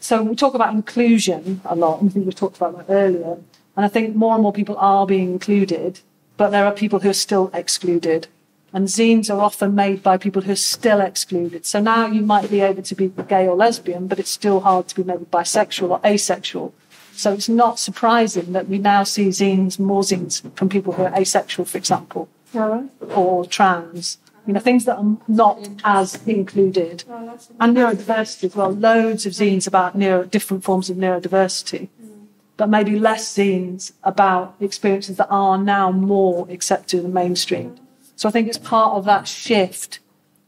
So we talk about inclusion a lot, and I think we talked about that earlier. And I think more and more people are being included, but there are people who are still excluded. And zines are often made by people who are still excluded. So now you might be able to be gay or lesbian, but it's still hard to be maybe bisexual or asexual. So it's not surprising that we now see zines, more zines from people who are asexual, for example, or trans. you know, things that are not as included. And neurodiversity as well. Loads of zines about neuro, different forms of neurodiversity, but maybe less zines about experiences that are now more accepted and mainstreamed. So I think it's part of that shift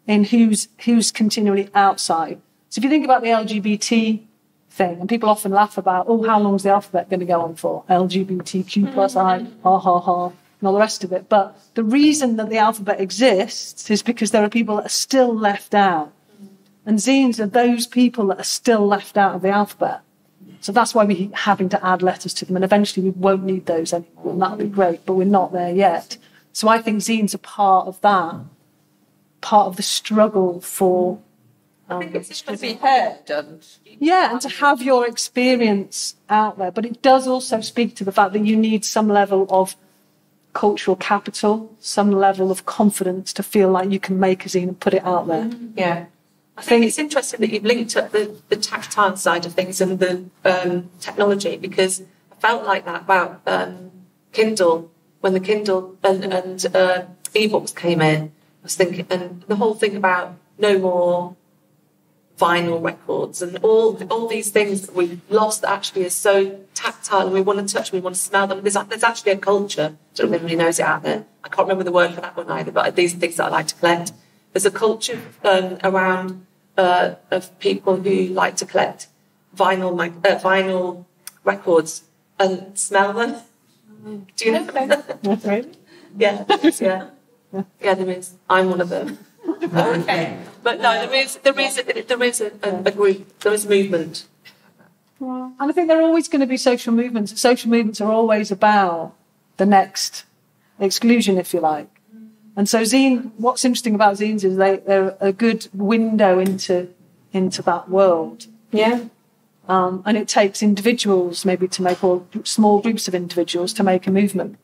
in who's who's continually outside. So if you think about the LGBT thing, and people often laugh about, oh, how long is the alphabet going to go on for? LGBTQ mm-hmm. plus I, ha ha ha, and all the rest of it. But the reason that the alphabet exists is because there are people that are still left out. And zines are those people that are still left out of the alphabet. So that's why we're having to add letters to them. And eventually we won't need those anymore. And that'll be great, but we're not there yet. So I think zines are part of that, part of the struggle for. Um, I think it's just to be heard and yeah, and to have your experience out there. But it does also speak to the fact that you need some level of cultural capital, some level of confidence to feel like you can make a zine and put it out there. Yeah. I think it's interesting that you've linked up the, the tactile side of things and the um, technology because I felt like that about um, Kindle when the Kindle and, and uh, ebooks came in. I was thinking, and the whole thing about no more vinyl records and all all these things that we've lost actually is so tactile and we want to touch them, we want to smell them. There's, there's actually a culture. I don't know if anybody knows it out there. I can't remember the word for that one either, but these are things that I like to collect. There's a culture um, around uh, of people who like to collect vinyl uh, vinyl records and smell them. Do you know that? yeah, yeah, yeah. There is. I'm one of them. okay, but no, there is there is a, there is a, a, a group. There is a movement. And I think there are always going to be social movements. Social movements are always about the next exclusion, if you like. And so zine, what's interesting about zines is they, they're a good window into into that world. Yeah. Um, and it takes individuals maybe to make or small groups of individuals to make a movement.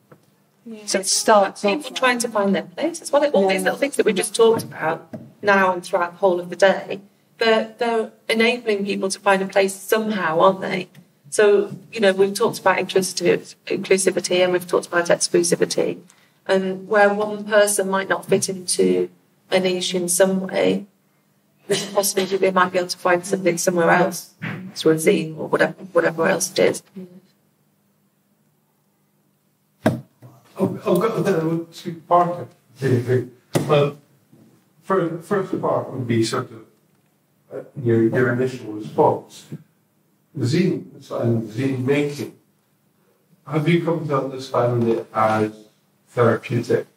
So it starts people trying to find their place as well. All these little things that we just talked about now and throughout the whole of the day, they're, they're enabling people to find a place somehow, aren't they? So, you know, we've talked about inclusivity, inclusivity and we've talked about exclusivity. And where one person might not fit into a niche in some way, there's a possibility they might be able to find something somewhere else, through a zine or whatever, whatever else it is. I've I've got the two part of the Well, first, first part would be sort of uh, your, your initial response. Zine and zine making. Have you come to understand it as therapeutic?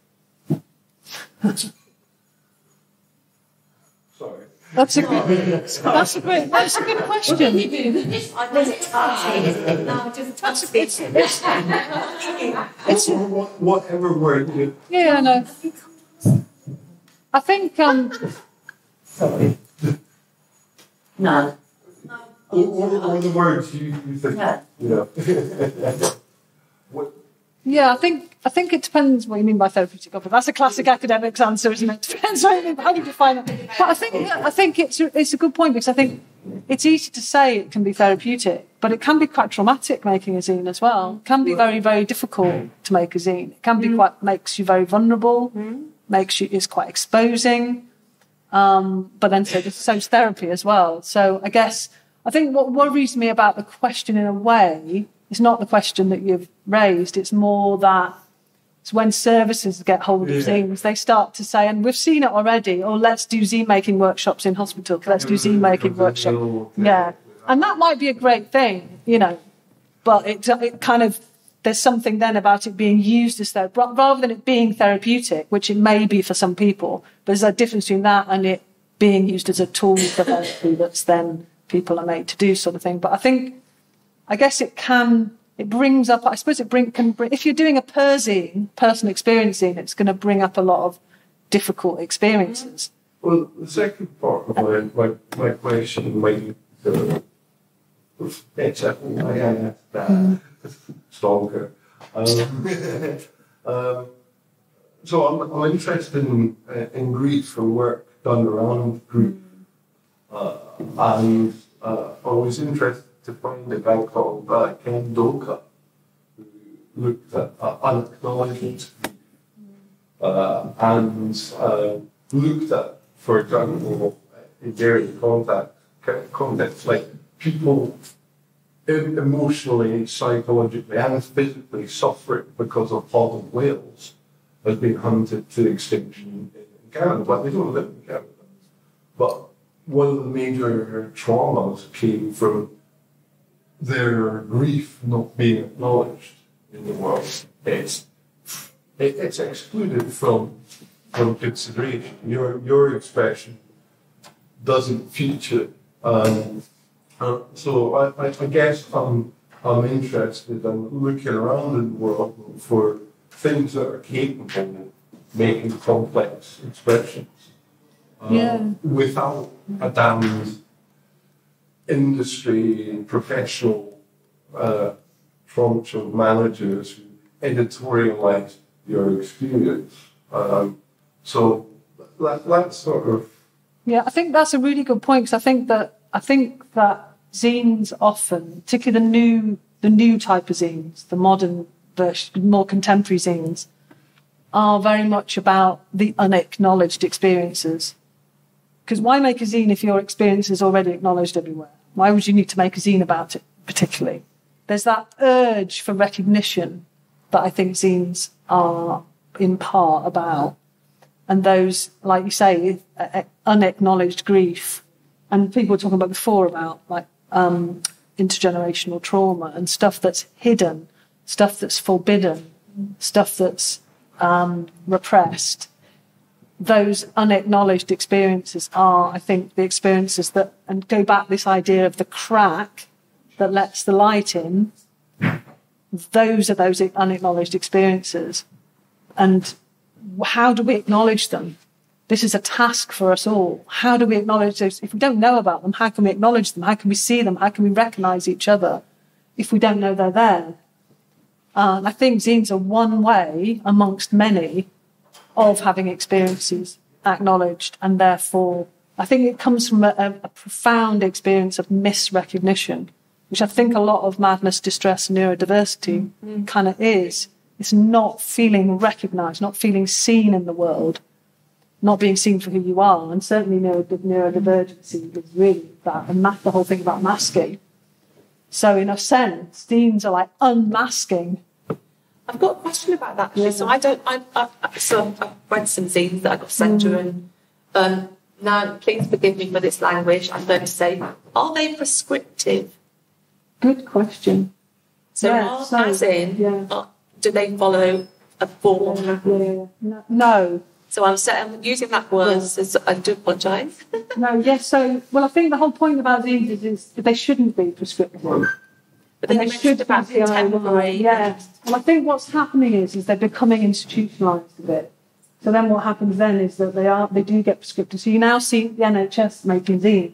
Sorry. That's a good. That's a good. That's a good question. It's, whatever word you. Yeah, I know. I think. Um, Sorry. No. What, what are the words you, you think? You know. yeah, I think. I think it depends what you mean by therapeutic. That's a classic academics answer, isn't it? Depends what you mean. How do you define it? But I think. I think it's a, it's a good point because I think it's easy to say it can be therapeutic, but it can be quite traumatic making a zine as well. It can be very, very difficult to make a zine. It can be quite makes you very vulnerable, makes you is quite exposing. Um, but then so so's therapy as well. So I guess I think what worries me about the question in a way is not the question that you've raised. It's more that it's when services get hold of Yeah. zines, they start to say, and we've seen it already, oh, let's do zine making workshops in hospital. Let's do zine making workshops. Yeah. And that might be a great thing, you know, but it, it kind of, there's something then about it being used as therapy, rather than it being therapeutic, which it may be for some people, but there's a difference between that and it being used as a tool for therapy that's then people are made to do sort of thing. But I think, I guess it can, it brings up, I suppose it bring, can bring, if you're doing a Perzine, personal experiencing, it's going to bring up a lot of difficult experiences. Well, the second part of my, my, my question might be the except I am that stronger. Um, um, so I'm, I'm interested in, uh, in grief and work done around grief. Uh, and uh, I was interested to find a guy called uh, Ken Doka who looked at uh, unacknowledged. Uh, and uh, looked at, for example, dairy contact context, like people emotionally, psychologically, and physically suffering because of bottom whales has been hunted to extinction in Canada, but they don't live in Canada. But one of the major traumas came from their grief not being acknowledged in the world. It's it's excluded from from consideration. Your your expression doesn't feature. Um, uh, so I, I, I guess I'm I'm interested in looking around in the world for things that are capable of making complex expressions uh, Yeah. without a damned industry and professional uh, of managers who editorialize your experience. Um, so that, that's sort of Yeah, I think that's a really good point because I think that I think that zines often, particularly the new the new type of zines, the modern version, more contemporary zines, are very much about the unacknowledged experiences. Because why make a zine if your experience is already acknowledged everywhere? Why would you need to make a zine about it particularly? There's that urge for recognition that I think zines are in part about and those, like you say, uh, unacknowledged grief. And people were talking about before about like um, intergenerational trauma and stuff that's hidden, stuff that's forbidden, stuff that's um, repressed. Those unacknowledged experiences are, I think, the experiences that, and go back this idea of the crack that lets the light in. Those are those unacknowledged experiences. And how do we acknowledge them? This is a task for us all. How do we acknowledge those? If we don't know about them, how can we acknowledge them? How can we see them? How can we recognize each other if we don't know they're there? Uh, and I think zines are one way amongst many of having experiences acknowledged, and therefore, I think it comes from a, a, profound experience of misrecognition, which I think a lot of madness, distress, neurodiversity mm-hmm. kind of is. It's not feeling recognized, not feeling seen in the world, not being seen for who you are. And certainly neuro, neurodivergency is really that, and that's the whole thing about masking. So, in a sense, themes are like unmasking. I've got a question about that. Actually. So I don't. I, so I've read some zines that I got sent to, and um, now please forgive me for this language. I'm going to say, are they prescriptive? Good question. So, Yeah, are, so- as in, are- do they follow a form? No. no. So I'm, I'm using that word. As, I do apologise. No, yes. So, well, I think the whole point about zines is, is that they shouldn't be prescriptive. But then And they should mentioned about be DIY. contemporary. Yeah. Well, I think what's happening is, is they're becoming institutionalised a bit. So then what happens then is that they are they do get prescriptive. So you now see the NHS making zines,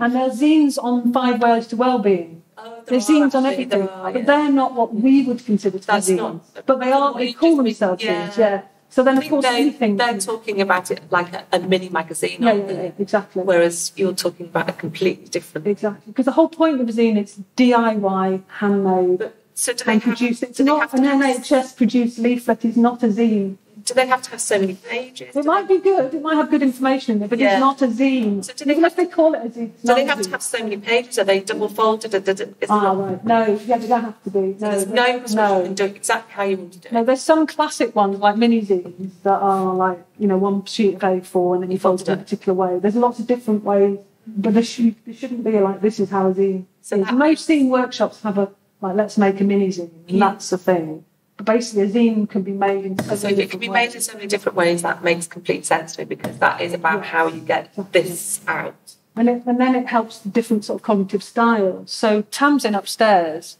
and there are zines on five ways to well-being. Oh, There's zines on everything, there are, but they're not what we would consider to That's be not- zines. But they are. They call themselves yeah. zines. Yeah. So then, I of course, they, they're talking about it like a, a mini magazine, Yeah, yeah, yeah, exactly. Whereas you're talking about a completely different. Exactly, because the whole point of a zine is DIY, handmade, So do they and have- produced. It's they not have an NHS produced leaflet. Is not a zine. Do they have to have so many pages? It might be good. It might have good information in it, but Yeah. it's not a zine. So do they Even if they call it a zine, Do they have to have so many pages? Are they double folded? Ah, not- right. No, yeah, they don't have to be. No, There's no prescription. no. You can do exactly how you want to do it. No, there's some classic ones like mini zines that are like you know one sheet of A4 and then you fold it in a particular way. There's lots of different ways, but there, should, there shouldn't be like this is how a zine is. Most zine workshops have a like let's make a mini zine, and that's the thing. Basically, a zine can be made in so So many it can different be ways. made in so many different ways, that makes complete sense to me because that is about how you get this out. And, it, and then it helps the different sort of cognitive styles. So Tamsin upstairs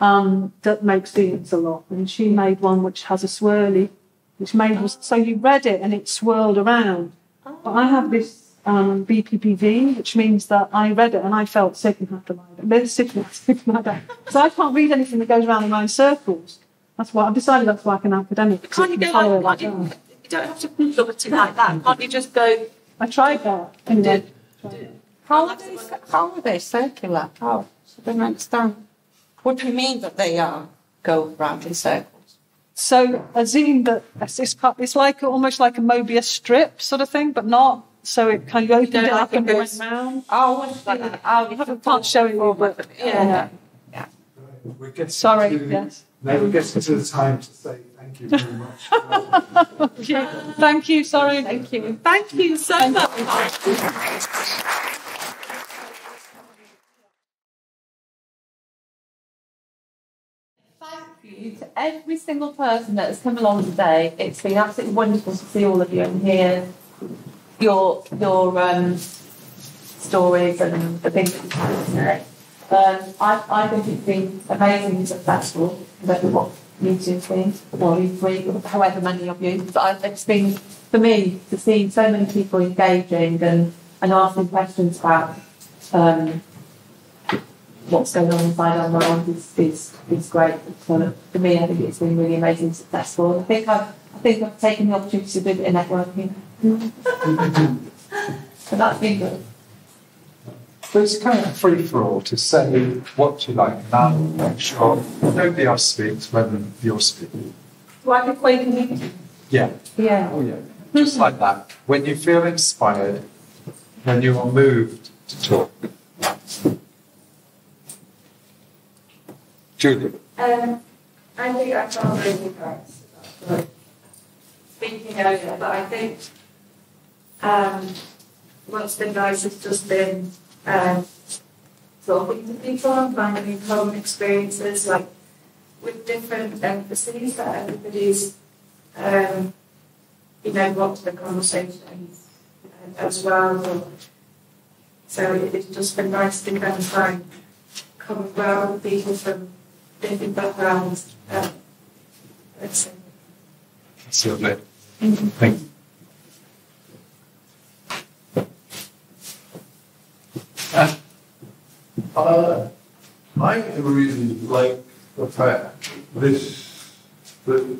um, that makes zines a lot, and she made one which has a swirly, which made was so you read it and it swirled around. But I have this um, BPPV, which means that I read it and I felt sick and had to lie down. Sick and sick and lie down. So I can't read anything that goes around in nine circles. That's why I've decided that's like an academic. Can't you go follow like, it like that. you, you don't have to look at it like that. Can't you just go? I tried that. Anyway. How are they, how are they circular? How? So I don't understand. What do you mean that they uh, go round in circles? so a zine that it's, it's, ca- like almost like a Mobius strip sort of thing, but not. So it kind of opened No, it I up and think went round. Oh, I want to I haven't can't show you, but Yeah. We get Sorry, to, yes. Now we get to the time to say thank you very much. Thank you. Sorry. Thank you. Thank you so much. Thank you to every single person that has come along today. It's been absolutely wonderful to see all of you and hear your your um, stories and the things that you've had to say. Um, I, I think it's been amazingly successful. I what you two think, or you three, or however many of you. But it's been, for me, to see so many people engaging and, and asking questions about um, what's going on inside our minds is, is, is great. So for me, I think it's been really amazing, successful. I think I've, I think I've taken the opportunity to do a bit of networking. so that's been good. So it's kind of free for all to say what you like now, make sure nobody else speaks when you're speaking. Like a Quaker meeting. Yeah. Yeah. Oh, yeah. Just like that. When you feel inspired, when you are moved to talk. Julie. Um, I think I can't really press like, speaking earlier, but I think um, what's been nice has just been um, talking to people and finding common experiences, like with different emphases that everybody's, um, you know, to the conversation uh, as well. So it- it's just been nice to kind of find common ground with people from different backgrounds. Um, That's lovely. Thank you. Uh, I really like the fact this, the,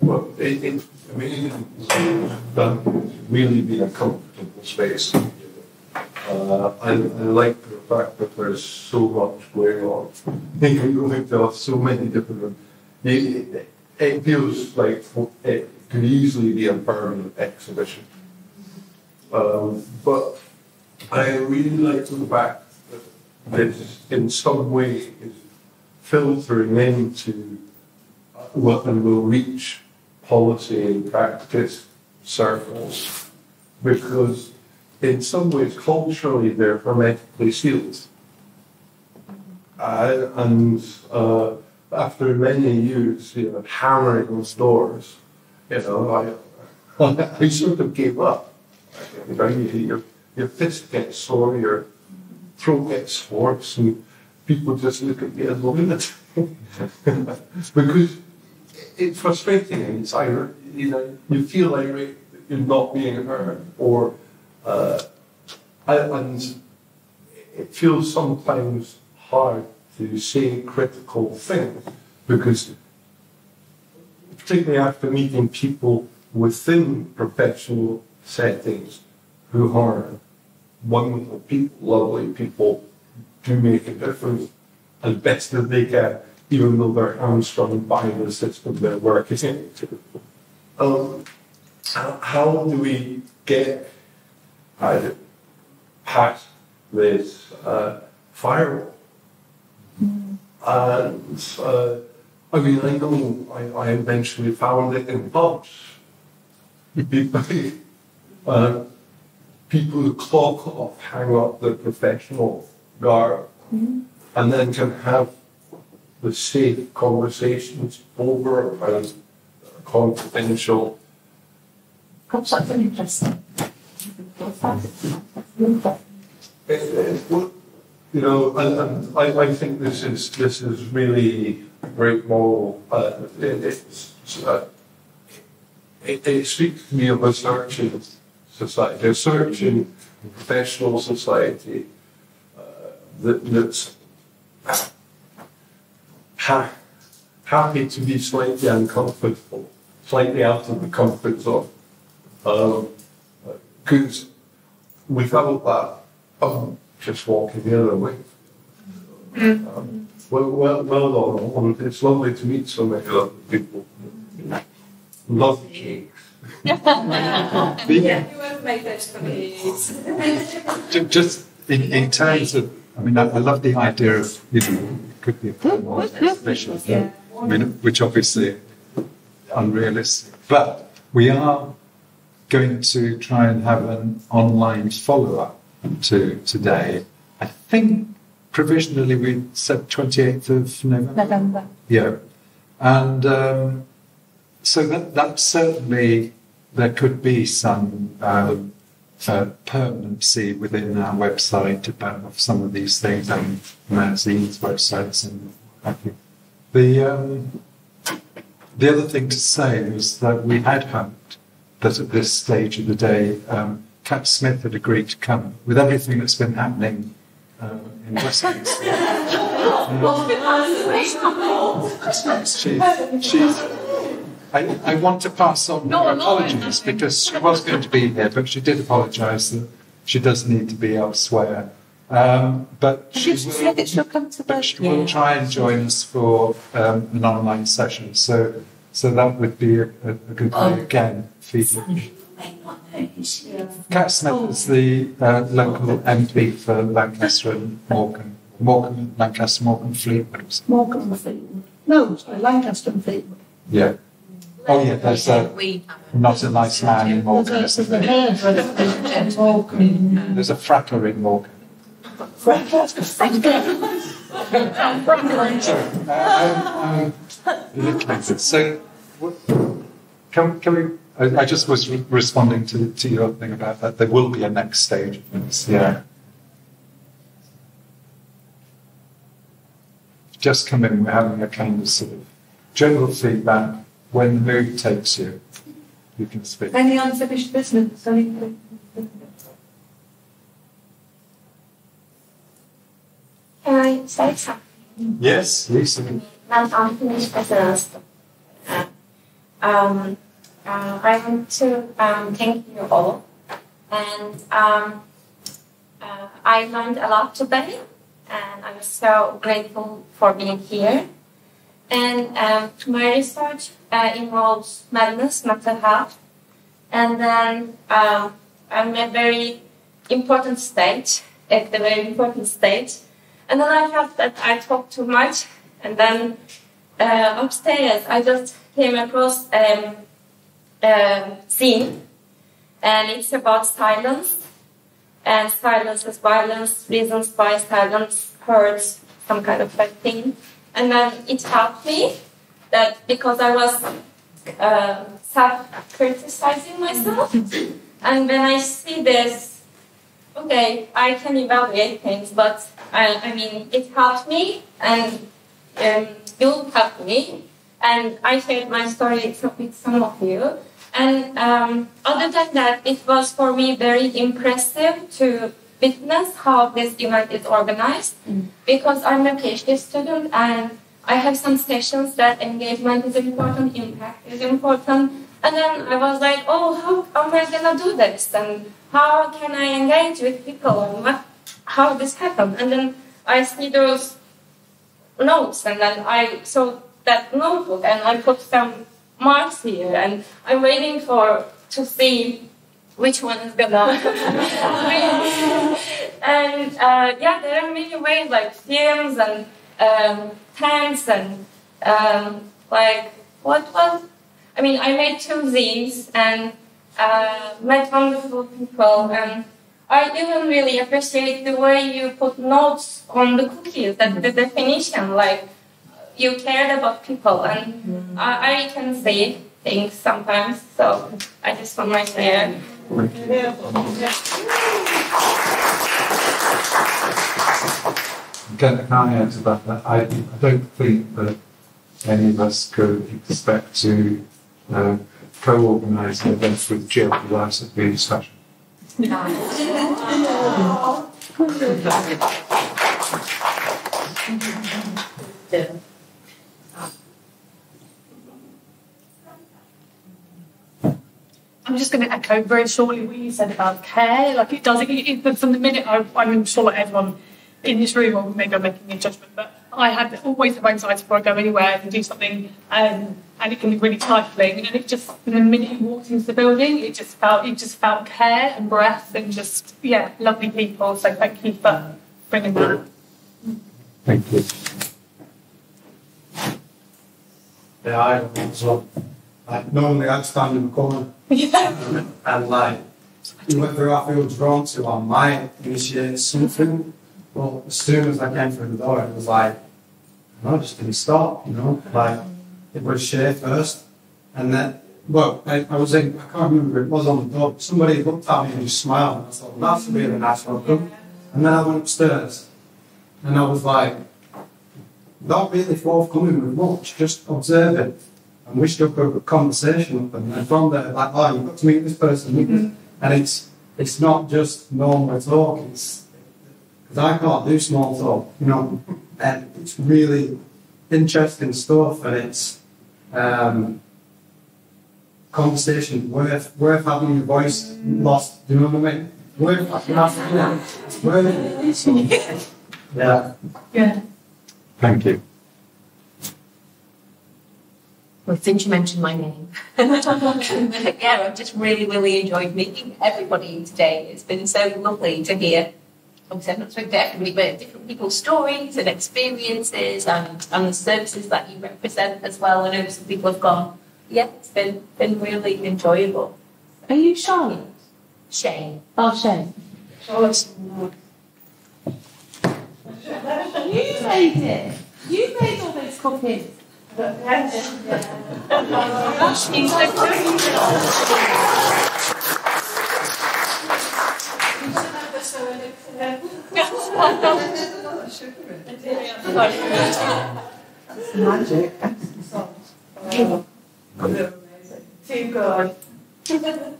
well, it, it, I mean, it's really be a comfortable space. Uh, I, I like the fact that there's so much going on. You can go into so many different, it, it, it feels like it could easily be a permanent exhibition. Um, but I really like the fact that in some way, is filtering into what and will reach policy and practice circles, because in some ways, culturally, they're hermetically sealed. Uh, and uh, after many years, you know, hammering those doors, you know, I, I sort of gave up. You know, you- your, fist gets sore, your throat gets hoarse, and people just look at you as a lunatic. because it's frustrating and it's either, you know, you feel irate that you're not being heard, or, uh, and it feels sometimes hard to say critical things because particularly after meeting people within professional settings who are wonderful people, lovely people, do make a difference as best as they can, even though they're hamstrung by the system they're working in. Um, how, do we get uh, past this uh, firewall? And uh, I mean, I know I, I eventually found it in pubs. Uh, people who clock off, hang up their professional garb, and then can have the safe conversations over and confidential. Gosh, that's an interesting. It- it would- You know, and, and I, I think this is this is really great moral. Uh, it, it's uh, it, it speaks to me of a searching society, a searching professional society uh, that, that's ha- happy to be slightly uncomfortable, slightly out of the comfort zone. Because without that, I'm just walking the other way. Um, well, well, well it's lovely to meet so many other people. Love cakes. Yeah, you won't those Just in, in terms of, I mean, I, I love the idea of, you know, it could be a exhibition, but, I mean, which obviously unrealistic. But we are going to try and have an online follow up to today. I think provisionally we said 28th of November. November. Yeah. And um, so that, that certainly there could be some um, uh, permanency within our website about some of these things and magazines, websites, and have you. The, um, the other thing to say was that we had hoped that at this stage of the day, um, Smith had agreed to come with everything that's been happening um, in Westminster. she's, she's, I, I want to pass on her apologies because she was going to be here, but she did apologise that she does need to be elsewhere. Um, but she Did she say that she'll come to the? she will try and join us for um, an online session. So, so that would be a, a, a good way again. Feeding. Cat Smith is the uh, local MP for Lancaster and Morecambe. Morecambe, Lancaster, Morecambe, Fleetwood. Morecambe and Fleetwood. No, sorry, Lancaster and Fleetwood. Yeah. Oh yeah, there's a not a nice man in Morecambe. There's a, there's a hairdresser in Morecambe. There's a fracker in Morecambe. Um, um, so, can, can we? I, I just was re- responding to, to your thing about that. There will be a next stage. Yeah. Just come in. We're having a kind of sort of general feedback. When the mood takes you, you can speak. Any unfinished business? Anything? Can I say something? Yes, Lisa. Not unfinished business. Uh, Um, uh, I want to um, thank you all, and um, uh, I learned a lot today, and I'm so grateful for being here. And um, my research uh, involves madness, mental health, and then um, I'm a very important stage, at the very important stage. And then I felt that I talked too much, and then uh, upstairs I just came across um, a zine, and it's about silence, and silence is violence, reasons why silence hurts, some kind of like thing. And then it helped me that because I was uh, self-criticizing myself, and when I see this, okay, I can evaluate things, but I, I mean, it helped me, and um, you helped me, and I shared my story with some of you. And um, other than that, it was for me very impressive to witness how this event is organized. Because I'm a PhD student and I have some sessions that engagement is important, impact is important. And then I was like, oh, how am I gonna do this? And how can I engage with people and what, how this happened? And then I see those notes and then I saw that notebook and I put some marks here and I'm waiting for to see which one is gonna and uh, yeah there are many ways like films and um, pens and um, like what was I mean I made two zines and uh, met wonderful people and I even really appreciate the way you put notes on the cookies that the definition like you cared about people and I, I can say things sometimes so I just want to share. Can, can I add to that? I, I don't think that any of us could expect to uh, co-organise an event with Jill without it being special. I'm just going to echo very shortly what you said about care. Like it does, it, it, from the minute I, I'm sure everyone in this room, or maybe I'm making a judgment, but I had always have anxiety before I go anywhere and do something, um, and it can be really stifling. And it just, the minute you walked into the building, it just felt, it just felt care and breath and just, yeah, lovely people. So thank you for bringing that. Thank you. Yeah, I so like normally I'd stand in the corner and like whoever I feel drawn to, I might initiate something. But as soon as I came through the door, it was like, no, just didn't stop, you know, like it was Shay first, and then. Well, I, I was in, I can't remember, it was on the door. Somebody looked at me and just smiled. And I thought, well, that's really nice welcome. And then I went upstairs and I was like, not really forthcoming with much, just observing. And we struck a conversation up, and then from there, like, oh, you've got to meet this person, this. and it's it's not just normal talk. It's because I can't do small talk, you know, and it's really interesting stuff, and it's um, conversation worth worth having your voice lost. Do you know what I mean? Worth having worth. So, yeah. Yeah. Thank you. Well, since you mentioned my name, yeah, I've just really, really enjoyed meeting everybody today. It's been so lovely to hear. Oh, not spoken to everybody, but different people's stories and experiences and, and the services that you represent as well. I know some people have gone, yeah, it's been, been really enjoyable. Are you Charlotte? Shane. Oh, Shane. Oh, Charlotte's You made it. You made all those cookies. Magic. Too good.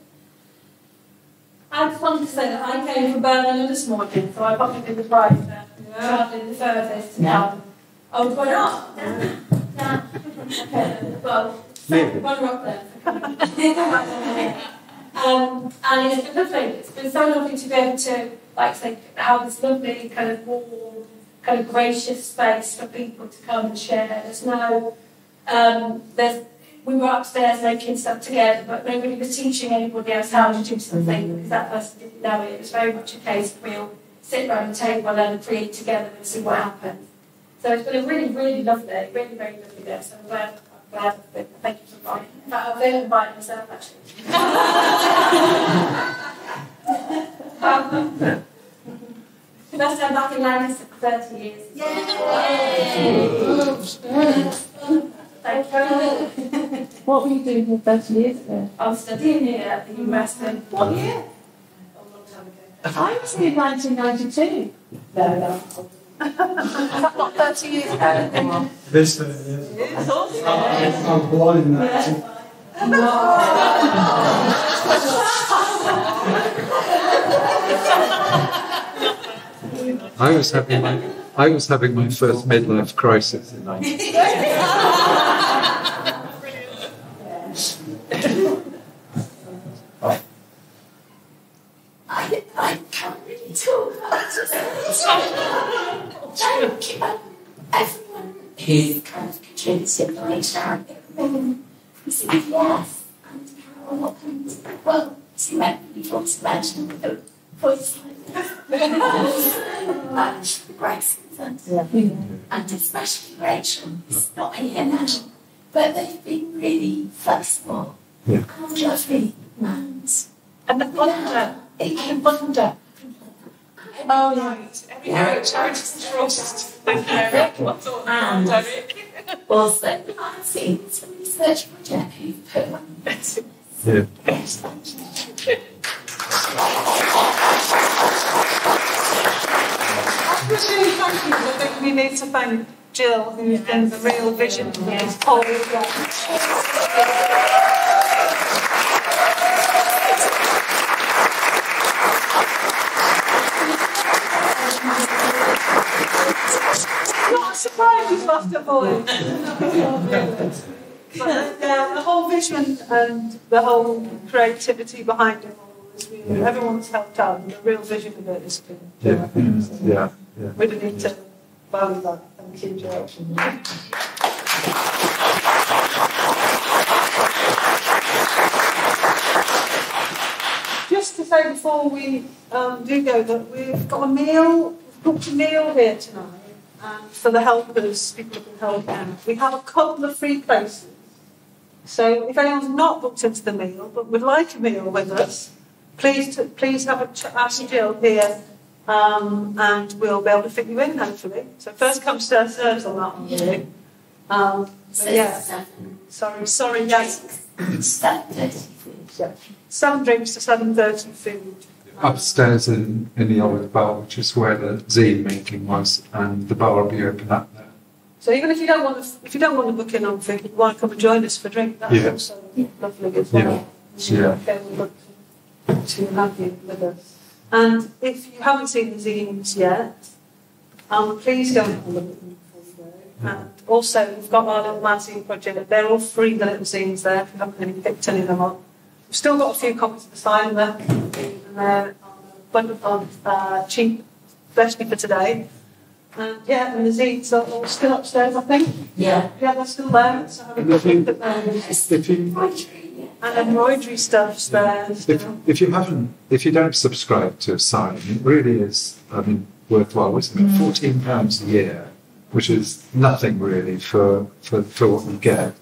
I just wanted to say that I came from Birmingham this morning, so I probably did the right there. Travelling the furthest to come. I was going, oh, nah, okay, well, run up there. um, and it's been lovely. It's been so lovely to be able to, like, say, have this lovely kind of warm, kind of gracious space for people to come and share. There's no, um, there's, we were upstairs making stuff together, but nobody was teaching anybody else how to do something because that person didn't know it. It was very much a case of we'll sit around the table and create together and see what happens. So it's been a really, really lovely, really, very lovely day. So I'm glad, I'm glad I've been. Thank you for inviting me. I've been invited myself actually. um, First time back in Lancaster for 30 years. Thank you. What were you doing for 30 years ago? I was studying here at the university. What year? A long time ago. I was here in 1992. No, no. Not 30 years ago. This uh, yes. I was born in that. I was having my I was having my first midlife crisis in 19. I, I can't really talk. I just trying to keep up everyone who's kind of contributed by sharing yes, and Carol, and well, see everybody wants to a voice like this. and Grace and, and especially Rachel, who's not here now, but they've been really flexible Yeah. and lovely and And the wonder. And the wonder. Oh, right. Every yeah. charity's trust. Thank you, Eric. What's all And that, Eric? also, I've seen some research project who've put one into this. Yeah. Yes, thank you. Really thank you. I think we need to thank Jill, who's been the real vision of this whole Not surprised you've lost a voice. But yeah, the whole vision and the whole creativity behind it all really, everyone's helped out, and the real vision of it is good. Yeah. Yeah. Yeah. Really need to value that. Thank you, Joe. Just to say before we um, do go that we've got a meal, we've booked a meal here tonight, and for the helpers, people who can help out. We have a couple of free places. So if anyone's not booked into the meal but would like a meal with us, please please have a ch- ask Jill here, um, and we'll be able to fit you in hopefully. So first come, first serves on that one. really. Um, but yeah. Sorry, sorry, yes. Yeah. Seven drinks to seven thirty food. Upstairs in, in the old bar, which is where the zine meeting was, and the bar will be open up there. So even if you don't want to, if you don't want to book in on food, you want to come and join us for a drink. That's Yeah. also lovely as well. Yeah. Yeah. Okay, we'd love to, have you with us. And if you haven't seen the zines yet, um, please go and have a look at them before you go. And also, we've got our little magazine project. They're all free, the little zines there. If you haven't really picked any of them up, we've still got a few copies of the sign there, and they're on, on uh, cheap, especially for today. And yeah, and the zines are all still upstairs, I think. Yeah. Yeah, they're still there. So have a look at them. And embroidery stuff's there. if, if you haven't, if you don't subscribe to Sign, it really is, I mean, worthwhile, isn't it? Fourteen pounds a year, which is nothing really for, for, for what you get.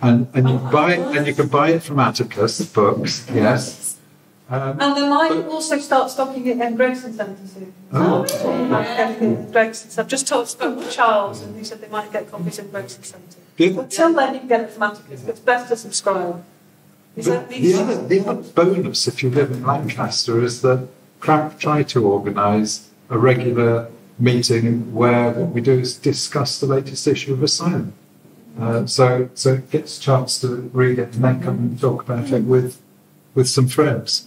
And and you buy it, and you can buy it from Atticus Books, yes. Um, And they might also start stocking it in Gregson Centre soon. Oh. It in Gregson I've just talked spoke with Charles and he said they might get copies in Gregson Centre. But then you can get it from Atticus, it's best to subscribe. Is that the other, the other bonus, if you live in Lancaster, is that CRAP try to organise a regular meeting where what we do is discuss the latest issue of Asylum. Uh, so, so it gets a chance to read it and then come and talk about it with, with some friends.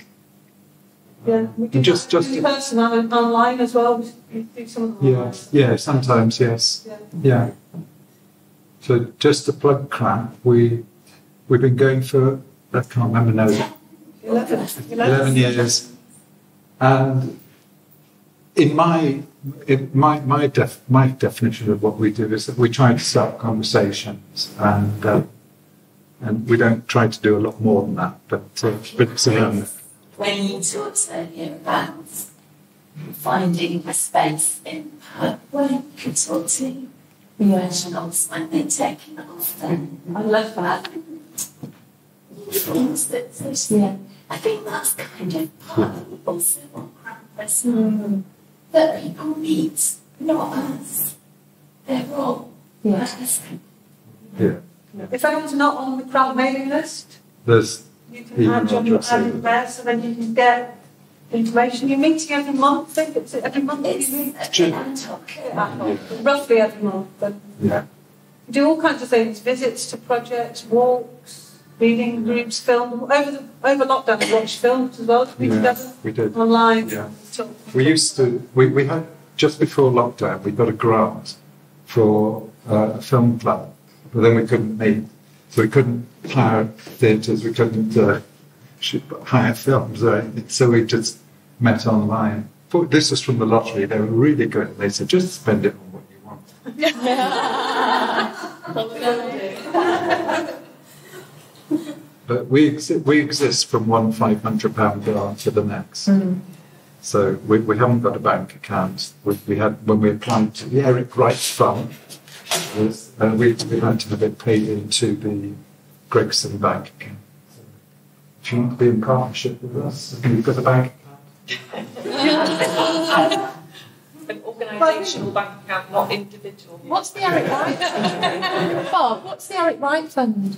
Yeah, we do Just- just- in person and online as well. We do some Yeah, yeah, sometimes yes. Yeah. Yeah. So just to plug CRAP, we we've been going for I can't remember now. 11, 11 years. And in my, in my, my, def, my definition of what we do is that we try to start conversations and, uh, and we don't try to do a lot more than that, but, uh, but it's around. when you talked earlier about finding a space in her where you can talk to professionals when they're taking off then I love that. Things that yeah. I think that's kind of part of also what Krampus mm. that people need, not us. They're all Yeah. us. Yeah. If anyone's not on the crowd mailing list, There's you can email add your address add there so then you can get information. You're meeting every month, I think it's every month you meet. Yeah. Roughly every month. But Yeah. you do all kinds of things, visits to projects, walks, reading groups, film. Over the over lockdown we watched films as well, we Yeah, together we did. online. Yeah. We used to, we, we had, just before lockdown, we got a grant for uh, a film club, but then we couldn't meet. So we couldn't hire theatres, we couldn't uh, hire films, or anything. so we just met online. This was from the lottery, they were really good. They said, just spend it on what you want. But we, exi- we exist from one £500 grant to the next. So we, we haven't got a bank account. We, we had when we applied to the Eric Wright Fund, was, uh, we, we had to have it paid into the Gregson bank account. So if you want to be in partnership with us, you've got a bank An organisational bank account, not individual. What's the Eric Wright Fund? Bob, what's the Eric Wright Fund?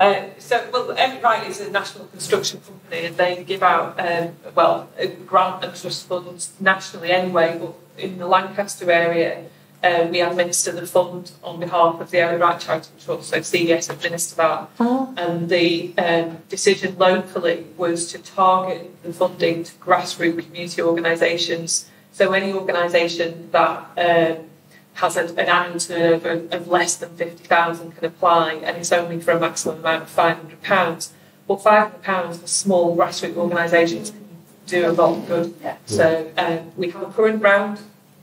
Uh, so, well, Eric Wright is a national construction company and they give out, um, well, grant and trust funds nationally anyway, but in the Lancaster area, uh, we administer the fund on behalf of the Eric Wright Charitable Trust, so CVS administer that. Oh. And the um, decision locally was to target the funding to grassroots community organisations. So any organisation that um, has a, an annual turnover of, of less than 50,000 can apply and it's only for a maximum amount of £500. But £500 for small grassroots organisations can do a lot of good. So um, we have a current round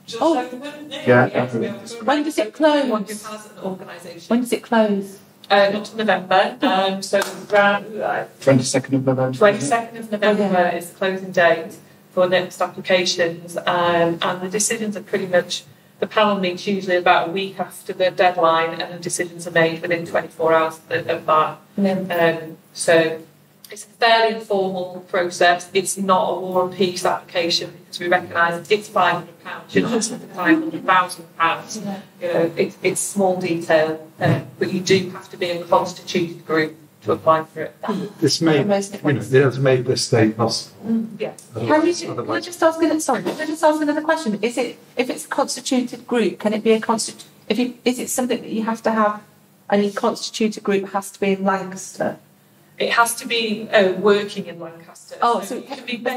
just Oh. open. Yeah. Yes, we have a current When does it close? who has an. When does it close? Uh, not till November. Um, so round uh, 22nd of November. 22nd of November is the closing date for next applications, um, and the decisions are pretty much. The panel meets usually about a week after the deadline, and the decisions are made within 24 hours of of that. Um, so it's a fairly informal process. It's not a war and peace application because we recognise it's £500. You're not spending £500,000. You know, it's, it's small detail, uh, but you do have to be a constituted group to apply for it. This may, you know, it has made this day possible. Yeah. Can you, can I just ask another, sorry, can I just ask another question? Is it, if it's a constituted group, can it be a constitu, if you, is it something that you have to have, any constituted group has to be in Lancaster? It has to be uh, working in Lancaster. Oh, so,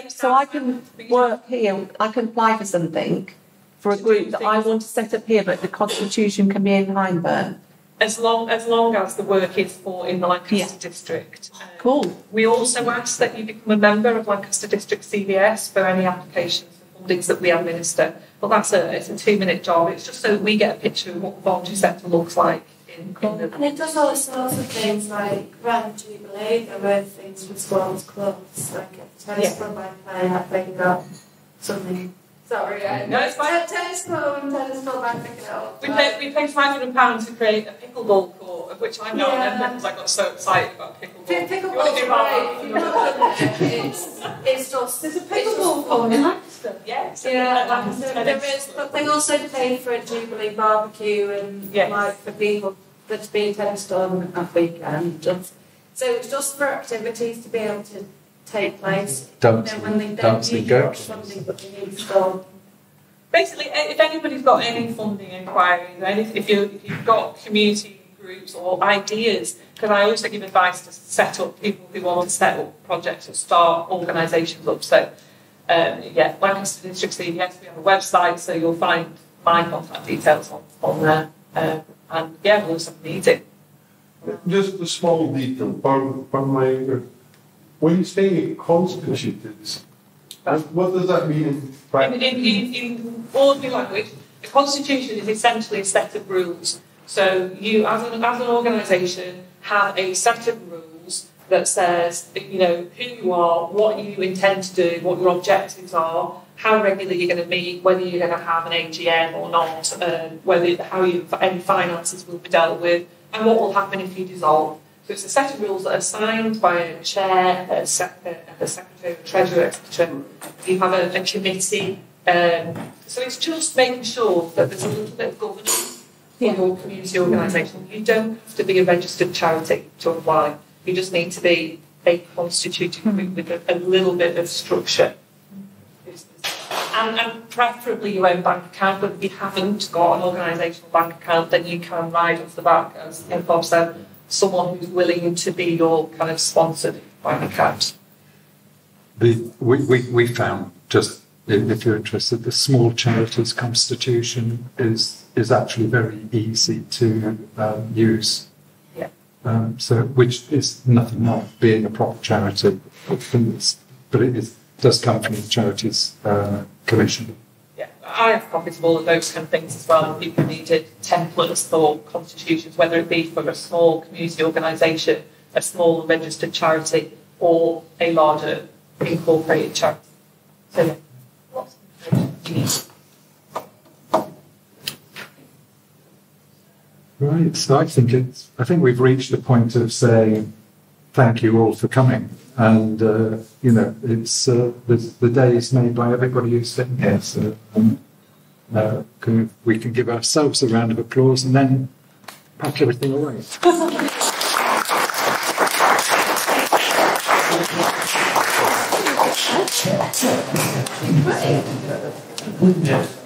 so I can work here, I can apply for something for a group that I want to set up here, but the constitution can be in Hyndburn? As long as long as the work is for in the Lancaster district. Uh, Cool. We also ask that you become a member of Lancaster District CVS for any applications for fundings that we administer. But that's a it's a two minute job. It's just so we get a picture of what the voluntary sector looks like in, in the And it does all sorts of things like around Jubilee, there were things for schools, clubs, like at tennis Yeah. club I play, I think got something. Sorry, I No, it's fine. Tennis club and tennis club, I pick it up. We paid, we paid five hundred pounds to create a pickleball court, of which I'm not a Yeah. member because I got so excited about pickleball. Pick- You wanna do great. you've not done it, it's, it's just. There's a pickleball court in Lancaster, yes. Yeah, Lancaster there, is, but they also pay for a Jubilee barbecue and like the people that's been on done at weekend. And so it's just for activities to be able to take place. Dancing- you know, when they don't dancing need girls. something, but they need to. Basically, if anybody's got any funding inquiries, any, if, you, if you've got community groups or ideas, because I also give advice to set up people who want to set up projects or start organisations up. So, um, yeah, Lancaster District CVS, we have a website, so you'll find my contact details on, on there. Um, and yeah, we'll also need it. Just a small detail, pardon, pardon my ignorance. When you say constituted, what, does that mean in In, practice? in, in, in ordinary language, a constitution is essentially a set of rules. So you, as an, as an organisation, have a set of rules that says, you know, who you are, what you intend to do, what your objectives are, how regularly you're going to meet, whether you're going to have an AGM or not, um, whether how you, any finances will be dealt with, and what will happen if you dissolve. So it's a set of rules that are signed by a chair, a, sec- a secretary, a treasurer, etc. You have a, a committee. Um, so it's just making sure that there's a little bit of governance in your community organisation. You don't have to be a registered charity to apply. You just need to be a constituted group with a, a little bit of structure. And, and preferably your own bank account, but if you haven't got an organisational bank account, then you can ride off the back, as Bob said, someone who's willing to be your kind of sponsored bank account. The, we, we, we found just if you're interested, the small charities constitution is is actually very easy to um, use. Yeah. Um, so, which is nothing like being a proper charity, but it is, does come from the Charities uh, Commission. Yeah, I have copies of all of those kind of things as well. If people needed templates for constitutions, whether it be for a small community organisation, a small registered charity, or a larger incorporated charity. So yeah, lots of information you need. Right. So I think it's. I think we've reached the point of saying thank you all for coming, and uh, you know it's uh, the, the day is made by everybody who's sitting here. So um, uh, can, we can give ourselves a round of applause and then pack everything away. Yeah.